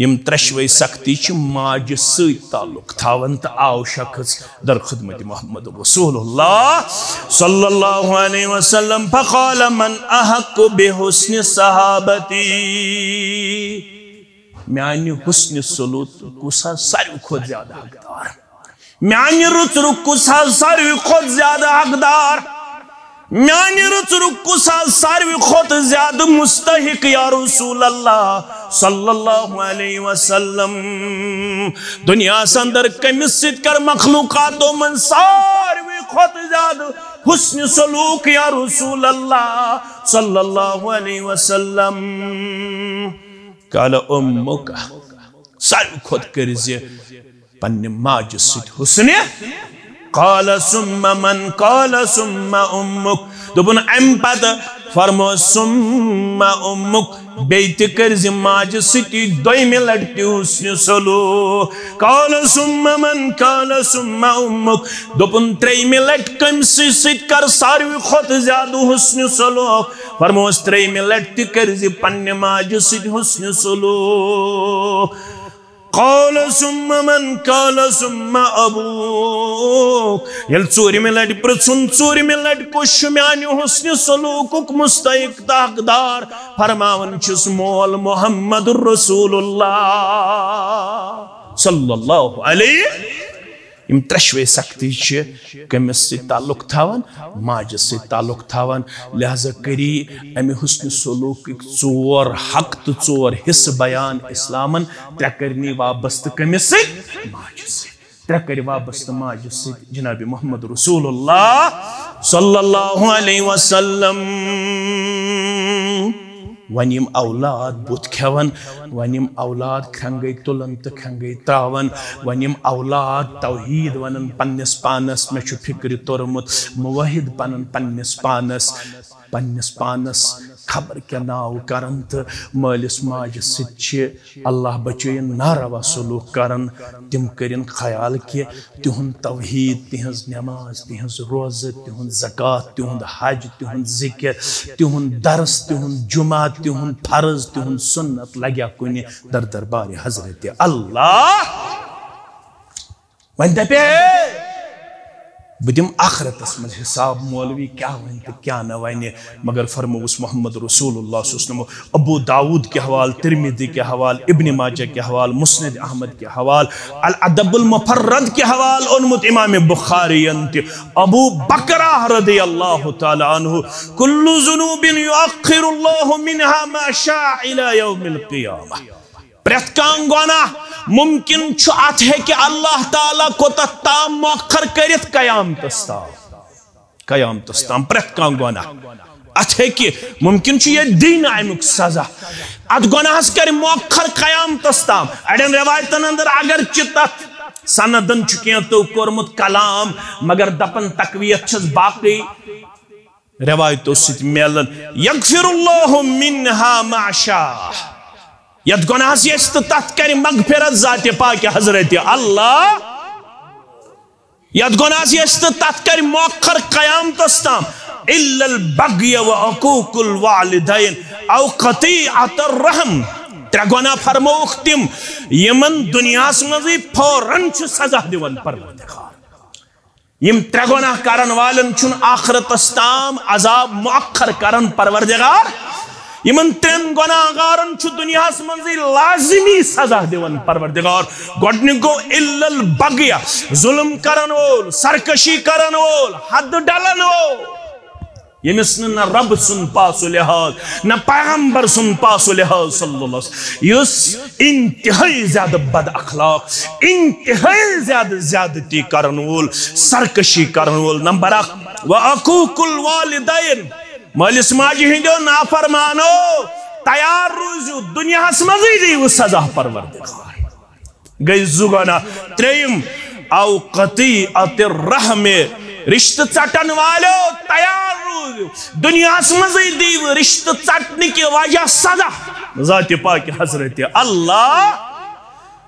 یم ترشوی سختی چھ ماج سیت تعلق تھاون تا آو شخص در خدمت محمد رسول اللہ صلی اللہ علیہ وسلم فقال من احق بحسن صحابتی میانی حسن سلوت کسا ساری خود زیادہ حقدار میانی رت کسا ساری خود زیادہ حقدار میانی رت رک کسا ساری خود زیادہ مستحق یا رسول اللہ صلی اللہ علیہ وسلم۔ دنیا سندر کمیس ست کر مخلوقاتو من ساری خود زیادہ حسن سلوک یا رسول اللہ صلی اللہ علیہ وسلم۔ قال امک ساری خود کرزی پنی ماج ست حسن۔ قال ثم من قال ثم امک دوبن ام پتہ فرمو ثم امک بیت کرز ماج ستی دویم لڑتی حسن سلو. قال ثم من قال ثم امک دوبن تریم لٹ کم سی ست کر ساروی خود زیادہ حسن سلو. فرمو اس تریم لٹ کرز پن ماج ستی حسن سلو. قال ثم من قال ثم ابوك يل ژورِ مہِ لٹہِ پرٛژھُن ژورِ مہِ لٹہِ کُس چھُ میانہِ حُسنہِ سلوٗکُک مستحق تاقدار فرماوان چھُس مول محمد رسول اللہ. صلی اللہ علیہ یم ترشوے سختی کمس سی تعلق تھاون ماجس سی تعلق تھاون لہذا کری امی حسن سلوک ژور حق تو ژور حص بیان اسلامن ترے کرنی وابست کمس سی ماجس سی ترے کری وابست ماجس سی جناب محمد رسول اللہ صلی اللہ علیہ وسلم ون اولاد بت کھیون ون اولاد کھنگے تلن تو کھنگے تراون ون اولاد توحید ونن پنس پانس میں فکر تورمت، موحد پنن پنس پانس پنس پانس خبر کیا ناو کرن تو مالس ماج سی اللہ بچین ناروا سلوک کرن، تم کرن خیال کہ تہن توحید تہذ نماز تہذ روز تہن زکات تہن حج تہن ذکر تہن درس تہن جمعہ تہن فرض تہن سنت لگیا کن در دربار حضرت اللہ۔ ون دپے بدم آخرتس من حساب مولوی کیا ون تو کیا نہ ون مگر فرموس محمد رسول اللہ صلی اللہ علیہ وسلم، ابو داود کے حوال ترمیدی کے حوال، ابن ماجہ کے حوال، مسند احمد کے حوال العدب المفرد کے حوال انمت امام بخاری انت۔ ابو بکرہ رضی اللہ تعالی عنہ، کل ذنوب یؤخر اللہ منها ما شاء الى یوم القیامہ۔ پریت کان گناہ ممکن چھو ات ہے کہ اللہ تعالیٰ کو تام مؤخر کرت قیام تستام قیام تستام پریت کان گناہ ات ہے کہ ممکن چھو یہ دین امیک سزا۔ ات گناہ کر مؤخر قیام تستام اڑین روایتن اندر اگر چتت سندن چکیاں تو کورمت کلام، مگر دپن تقویت چھس باقی۔ روایتو ست میلن، یغفر اللہ منها معشاہ۔ یت گناہس یس تو تت کر مغفرت ذات پاک حضرت اللہ۔ یت گناہس یس تو تت کر موخر قیام تستام الا البغي وعقوق الوالدين او قطيعه الرحم۔ ترے گناہ فرموخ تم یمن دنیا مزی فورن چھ سزا دیون پروردگار۔ یم ترے گناہ کرن والن چھن آخرت استام، عذاب مؤخر کرن پروردگار۔ یمن ترین گناہگارن چھ دنیا منزی لازمی سزا دیون پروردگار۔ گوڑنی گو الا البغیہ ظلم کرن وول، سرکشی کرن وول، حد ڈالن وول۔ یمس نہ رب سن پاس لحاظ، نہ پیغمبر سن پاس لحاظ صلی اللہ علیہ وسلم۔ یس، انتہائی زیادہ بد اخلاق، انتہائی زیادہ زیادتی کرن وول، سرکشی کرن وول۔ نمبر اخ وعقوق الوالدین مالس ماجی ہندو نافرمانو، تیار روزو دنیا مزی دیو سزا پروردگار۔ گئی زگانا، تریم، او قطیعت الرحم، رشت چٹن والو، تیار روزو دنیا مزی دیو رشت چٹنے کی وجہ سزا۔ ذات پاک حضرت اللہ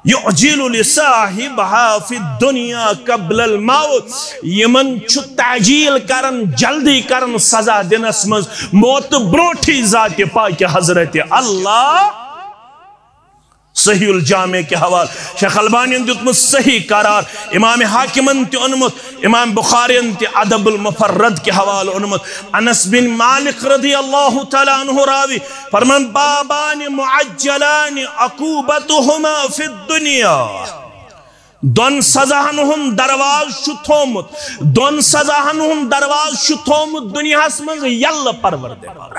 يعجل لصاحبها فی الدنیا قبل الموت. یمن چھ تعجیل کرن، جلدی کرن، سزا دنس مز. موت بروٹھی ذات پاک حضرت اللہ صحیح الجامع کے حوال شیخ البانی دیتمت صحیح قرار، امام حاکمن تی انمت امام بخاری تی عدب المفرد کے حوال انمت انس بن مالک رضی اللہ تعالیٰ عنہ راوی، فرمان، بابان معجلان عقوبتهما فی الدنیا. دون سزاہن ہم درواز شو تھومت دون سزاہن ہم درواز شو تھومت دنیا ہس یل پروردگار۔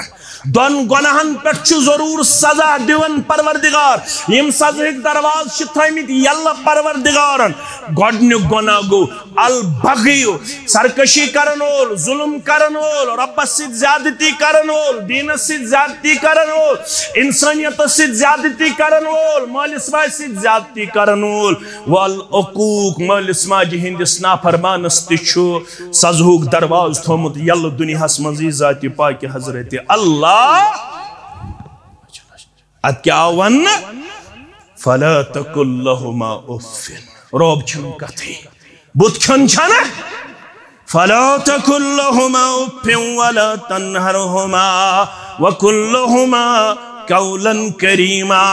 دون گناہن پہ ضرور سزا دیون پروردگار۔ یم سزا درواز تھمت یل پروردگارن۔ گۄڈنیُک گۄناہ گوٚو البغیو، سرکشی کرن وول ظلم کرن وول ربس سۭتۍ زیادتی کرن وول دیٖنس سۭتۍ زیادتی کرن وول انسانیتس سۭتۍ زیادتی کرن وول مٲلِس ماجہِ سۭتۍ زیادتی کرن وول ول عقوق مٲلِس ماجہِ ہٕنٛدِس نافرمانس تہِ چھُ سزہُک درواز تھوٚمُت یلہٕ دُنیاہس منٛزٕے ذاتہِ پاکہِ حضرت اللہ۔ اتھ کیٛاہ آو وننہٕ؟ فلا تقل لهما اف۔ روب چھن کتھی بت کھن چھنا فلا تکل لهما اپن ولا تنہرهما وکل لهما قولا کریما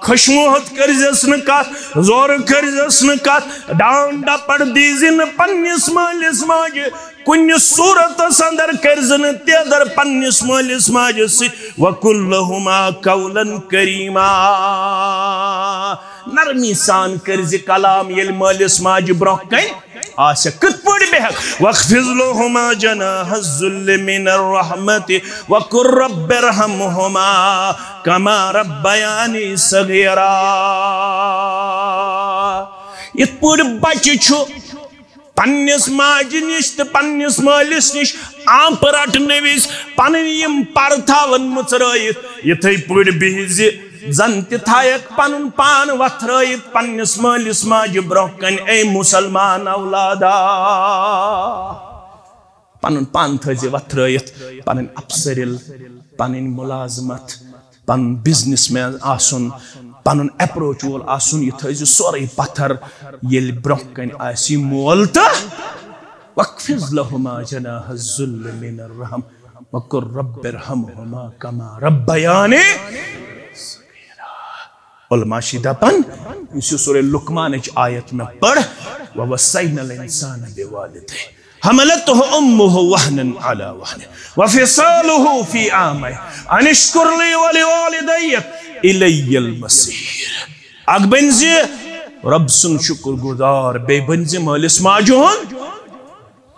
خشموہت کرزس نکات زور کرزس نکات ڈانڈا پڑ دیزن پنیس مالس ماجے کن صورت اندر کرزن تیدر پنیس مالس ماجے سی وَكُلَّهُمَا قَوْلًا كَرِيمًا۔ نرمی سان کرزِ کلام یل مالس ماجے برہ کن آسیا کت پوڑی بہک وَاخْفِضْ لَهُمَا جَنَاحَ الذُّلِّ مِنَ الرَّحْمَةِ۔ وَقُلْ رَبِّ ارْحَمْهُمَا كَمَا رَبَّيَانِي صَغِيرًا۔ یت پوڑی بچی چھو پنس ماجہ نش تو پنس مالس نش آمپ رٹنے وز پن یم پر تھاون مچرائت یتھے پٲٹھۍ بِہِزِ زن تہِ تھایکھ پنُن پان وتھرٲیِتھ پننِس مٲلِس ماجہِ برونٛہہ کَنہِ اے مُسلمان اولادہ پنُن پان تھٲیزِ وتھرٲیِتھ پنٕنۍ افسرِل پنٕنۍ مُلازمت پنُن بِزنس مین آسُن۔ پنُن اپروچ وول آسُن یہِ تھٲیزِ سورُے پتھر ییٚلہِ برونٛہہ کَنہِ آسہِ مول تہٕ وقفز لهما جناح الذل من الرحم وقل رب ارحمهما كما ربياني علماء شی دپن اس سورہ لقمان اچ آیت میں پڑھ ووسینا الانسان بوالدہ حملته امه وهنا على وهن وفصاله في عامه ان اشكر لي ولوالديك الي المصير اگ بنزی رب سن شکر گزار بے بنزی مالس ماجون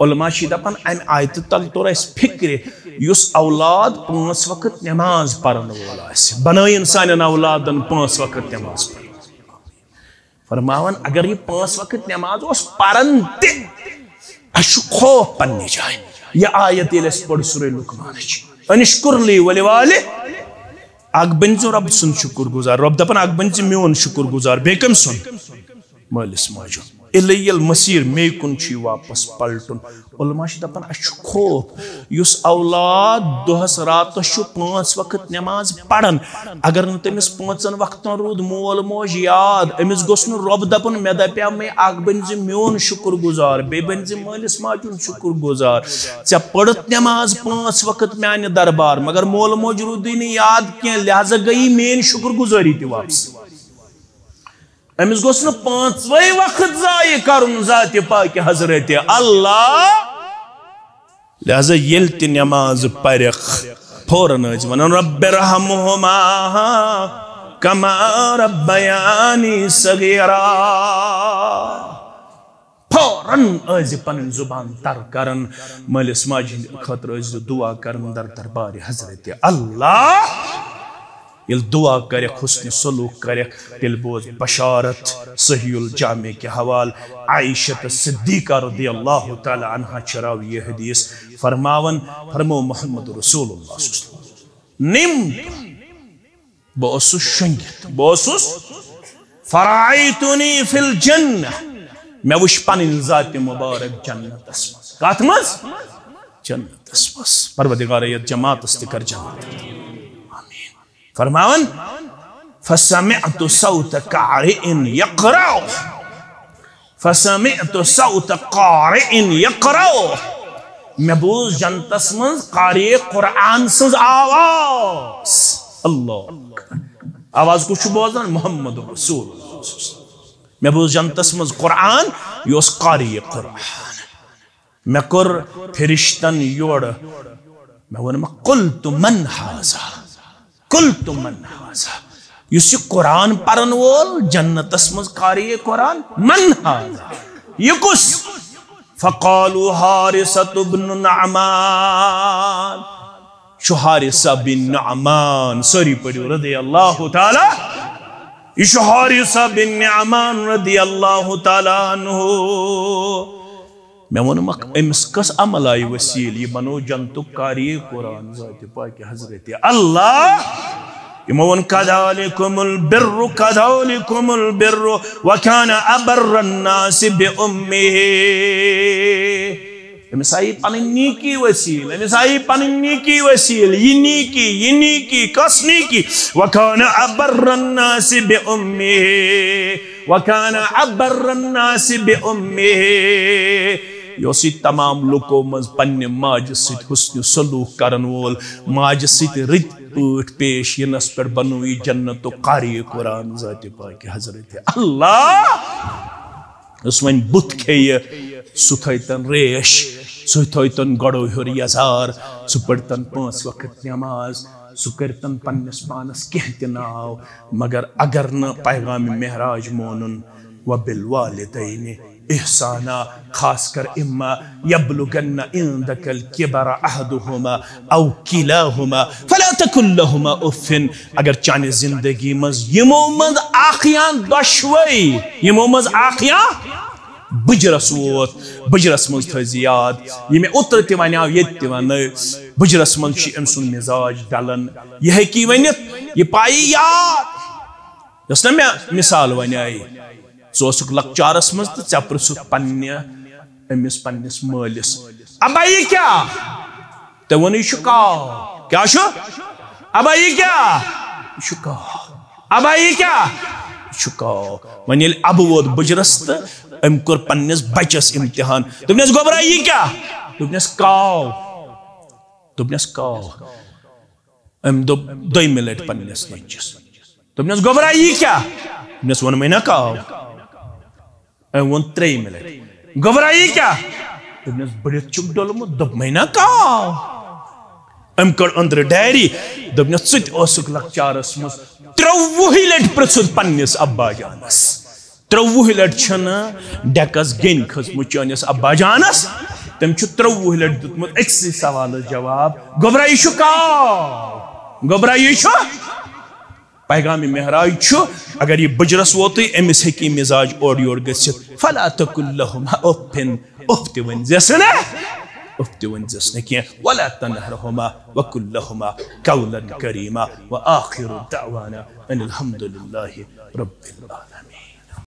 علماء چھ دپان ام آیت تل تور اس فکر یس اولاد پانچ وقت نماز پرن وول آس بنائن سان اولادن پانچ وقت نماز پرن فرماون اگر یہ پانچ وقت نماز اس پرن تہ اش خوف پنہ جائے یہ آیت یل اس پڑھ سورہ لقمان چھ انشکر لی ولی والے اگ بنزو رب سن شکر گزار رب دپان اگ بنزو میون شکر گزار بیکم سن مالس ماجو الی المسیر می کن چھی واپس پلٹن۔ علماء چھ دپان اچھ خوف۔ یس اولاد دہس راتس چھ پانچ وقت نماز پڑھن۔ اگر نہ تمس پانچن وقتن رود مول موج یاد۔ امس گوس نہ رب دپن، مے دپیا میں اگ بن میون شکر گزار۔ بے بن ز مالس ماجن شکر گزار۔ ژے پڑت نماز پانچ وقت میانہ دربار، مگر مول موج رودی نہ یاد کی لہذا گئی مین شکر گزاری تہ واپس۔ امس گوس پانچوے وقت ضائع کرن ذات پاک حضرت اللہ۔ لہذا یل تہ نماز پرخ، فوراً ون رب رحمہما کما ربیانی صغیرا۔ فوراً از پن زبان تر کرن مالس ماجہ خاطر از دعا کرن در دربار حضرت اللہ۔ یل دعا کرے، حسن سلوک کرے، تیل بوز بشارت، صحیح الجامع کے حوال عائشت صدیقہ رضی اللہ تعالی عنہ چراو یہ حدیث فرماون، فرمو محمد رسول اللہ صلی اللہ علیہ وسلم نم بوسو شنگت بوسو فرائیتنی فی الجنہ، میں وش پن ذات مبارک جنت اسمس کاتمز جنت اسمس پروردگار یہ جماعت استکر جنت۔ فرماون، فسمعت صوت قارئ يقرأ. فسمعت صوت قارئ يقرأ. میں بوز جنتس من قاری قرآن سز آواز. اللہ. آواز کچھ بوزن محمد رسول میں بوز جنتس من قرآن، یوس قاری قرآن. میں کر فرشتن یوڑ. میں ونما قلت من حازا قلت من هذا يسي قرآن پرن وول جنت اسمز قارئ قرآن، من هذا يقص فقالوا حارسة بن نعمان. شو حارسة بن نعمان؟ سوري پڑھو رضي الله تعالى يشو حارسة بن نعمان رضي الله تعالى عنه میں ون مک امس کس عمل آئی وسیل یہ بنو جنتو کاری قرآن ذات پاک حضرت اللہ يمون كذلكم البر كذلكم البر وكان أبر الناس بأمه. أمس آئی پنن نیکی وسیل أمس آئی پنن نیکی وسیل یہ نیکی یہ نیکی کس نیکی وكان أبر الناس بأمه. وكان أبر الناس بأمه. یوسی تمام لکو مز پنہ ماج ست حسن سلوک کرن وول۔ ماج ست رت پٹ پیش ینس پر بنوی جنت و قاری قرآن ذات پاک حضرت اللہ۔ اس ون بت کھیہ سہ تھن ریش۔ سہ گڑو ہر یزار۔ سہ پڑتن پانچ وقت نماز۔ سہ کرتن پنس پانس کی ناو۔ مگر اگر نہ پیغام مہراج مونن۔ و بالوالدین إحسانا خاص کر إما یبلغن عندك الكبر أحدهما أو كلاهما فلا تكن لهما أف. اگر چانه زندگی مز یمو مز اخیان دشوی یمو مز اخیان بجرس ووت بجرس مز یہ اوتر تہ ونیو یت تہ ون بجرس مز چھ ام مزاج ڈلن یہ ہیکی ونت یہ پائی یاد. یس مثال ونیائی ثوسک لکچارس مز تو ٹھہ پرسک پنہ امس پنس مالس ابا یہ کیا تو ون یہ کاو کیا شو ابا یہ کیا یہ کاو ابا یہ کیا یہ کاو ون یل اب ووت بجرس تو ام کور پنس بچس امتحان دپنس گوبرا یہ کیا دپنس کاو دپنس کاو ام دپ دویمہ لٹ پنس نچس دپنس گوبرا یہ کیا دپنس ون میں کاو ون تری ملٹ گبرائی کیا؟ دپنس بڑت چک ڈولمت دپ نہ کاو ام کڑ اندر ڈائری دپنس ژٕ تہِ اوسُکھ لکچارس منٛز ترٛوُہہِ لٹہِ پرٛژھُتھ پننِس ابا جانس۔ ترٛوُہہِ لٹہِ چھنہٕ ڈیکس گیٚنۍ کھٔژمٕژ چٲنِس ابا جانس۔ تٔمۍ چھُ ترٛوُہہِ لٹہِ دیُتمُت أکسٕے سوالس جواب۔ گوبرا یہِ چھُ کاو گوبرا چھُ پیغام مہراج چھو اگر یہ بجرس ووتی امس ہیکی مزاج اور یور گسیت۔ فلا تکل لہما اپن افتی ونزسنا افتی ونزسنا کیا۔ ولا تنہرہما وکل لہما قولا کریما۔ وآخر دعوانا ان الحمدللہ رب العالمين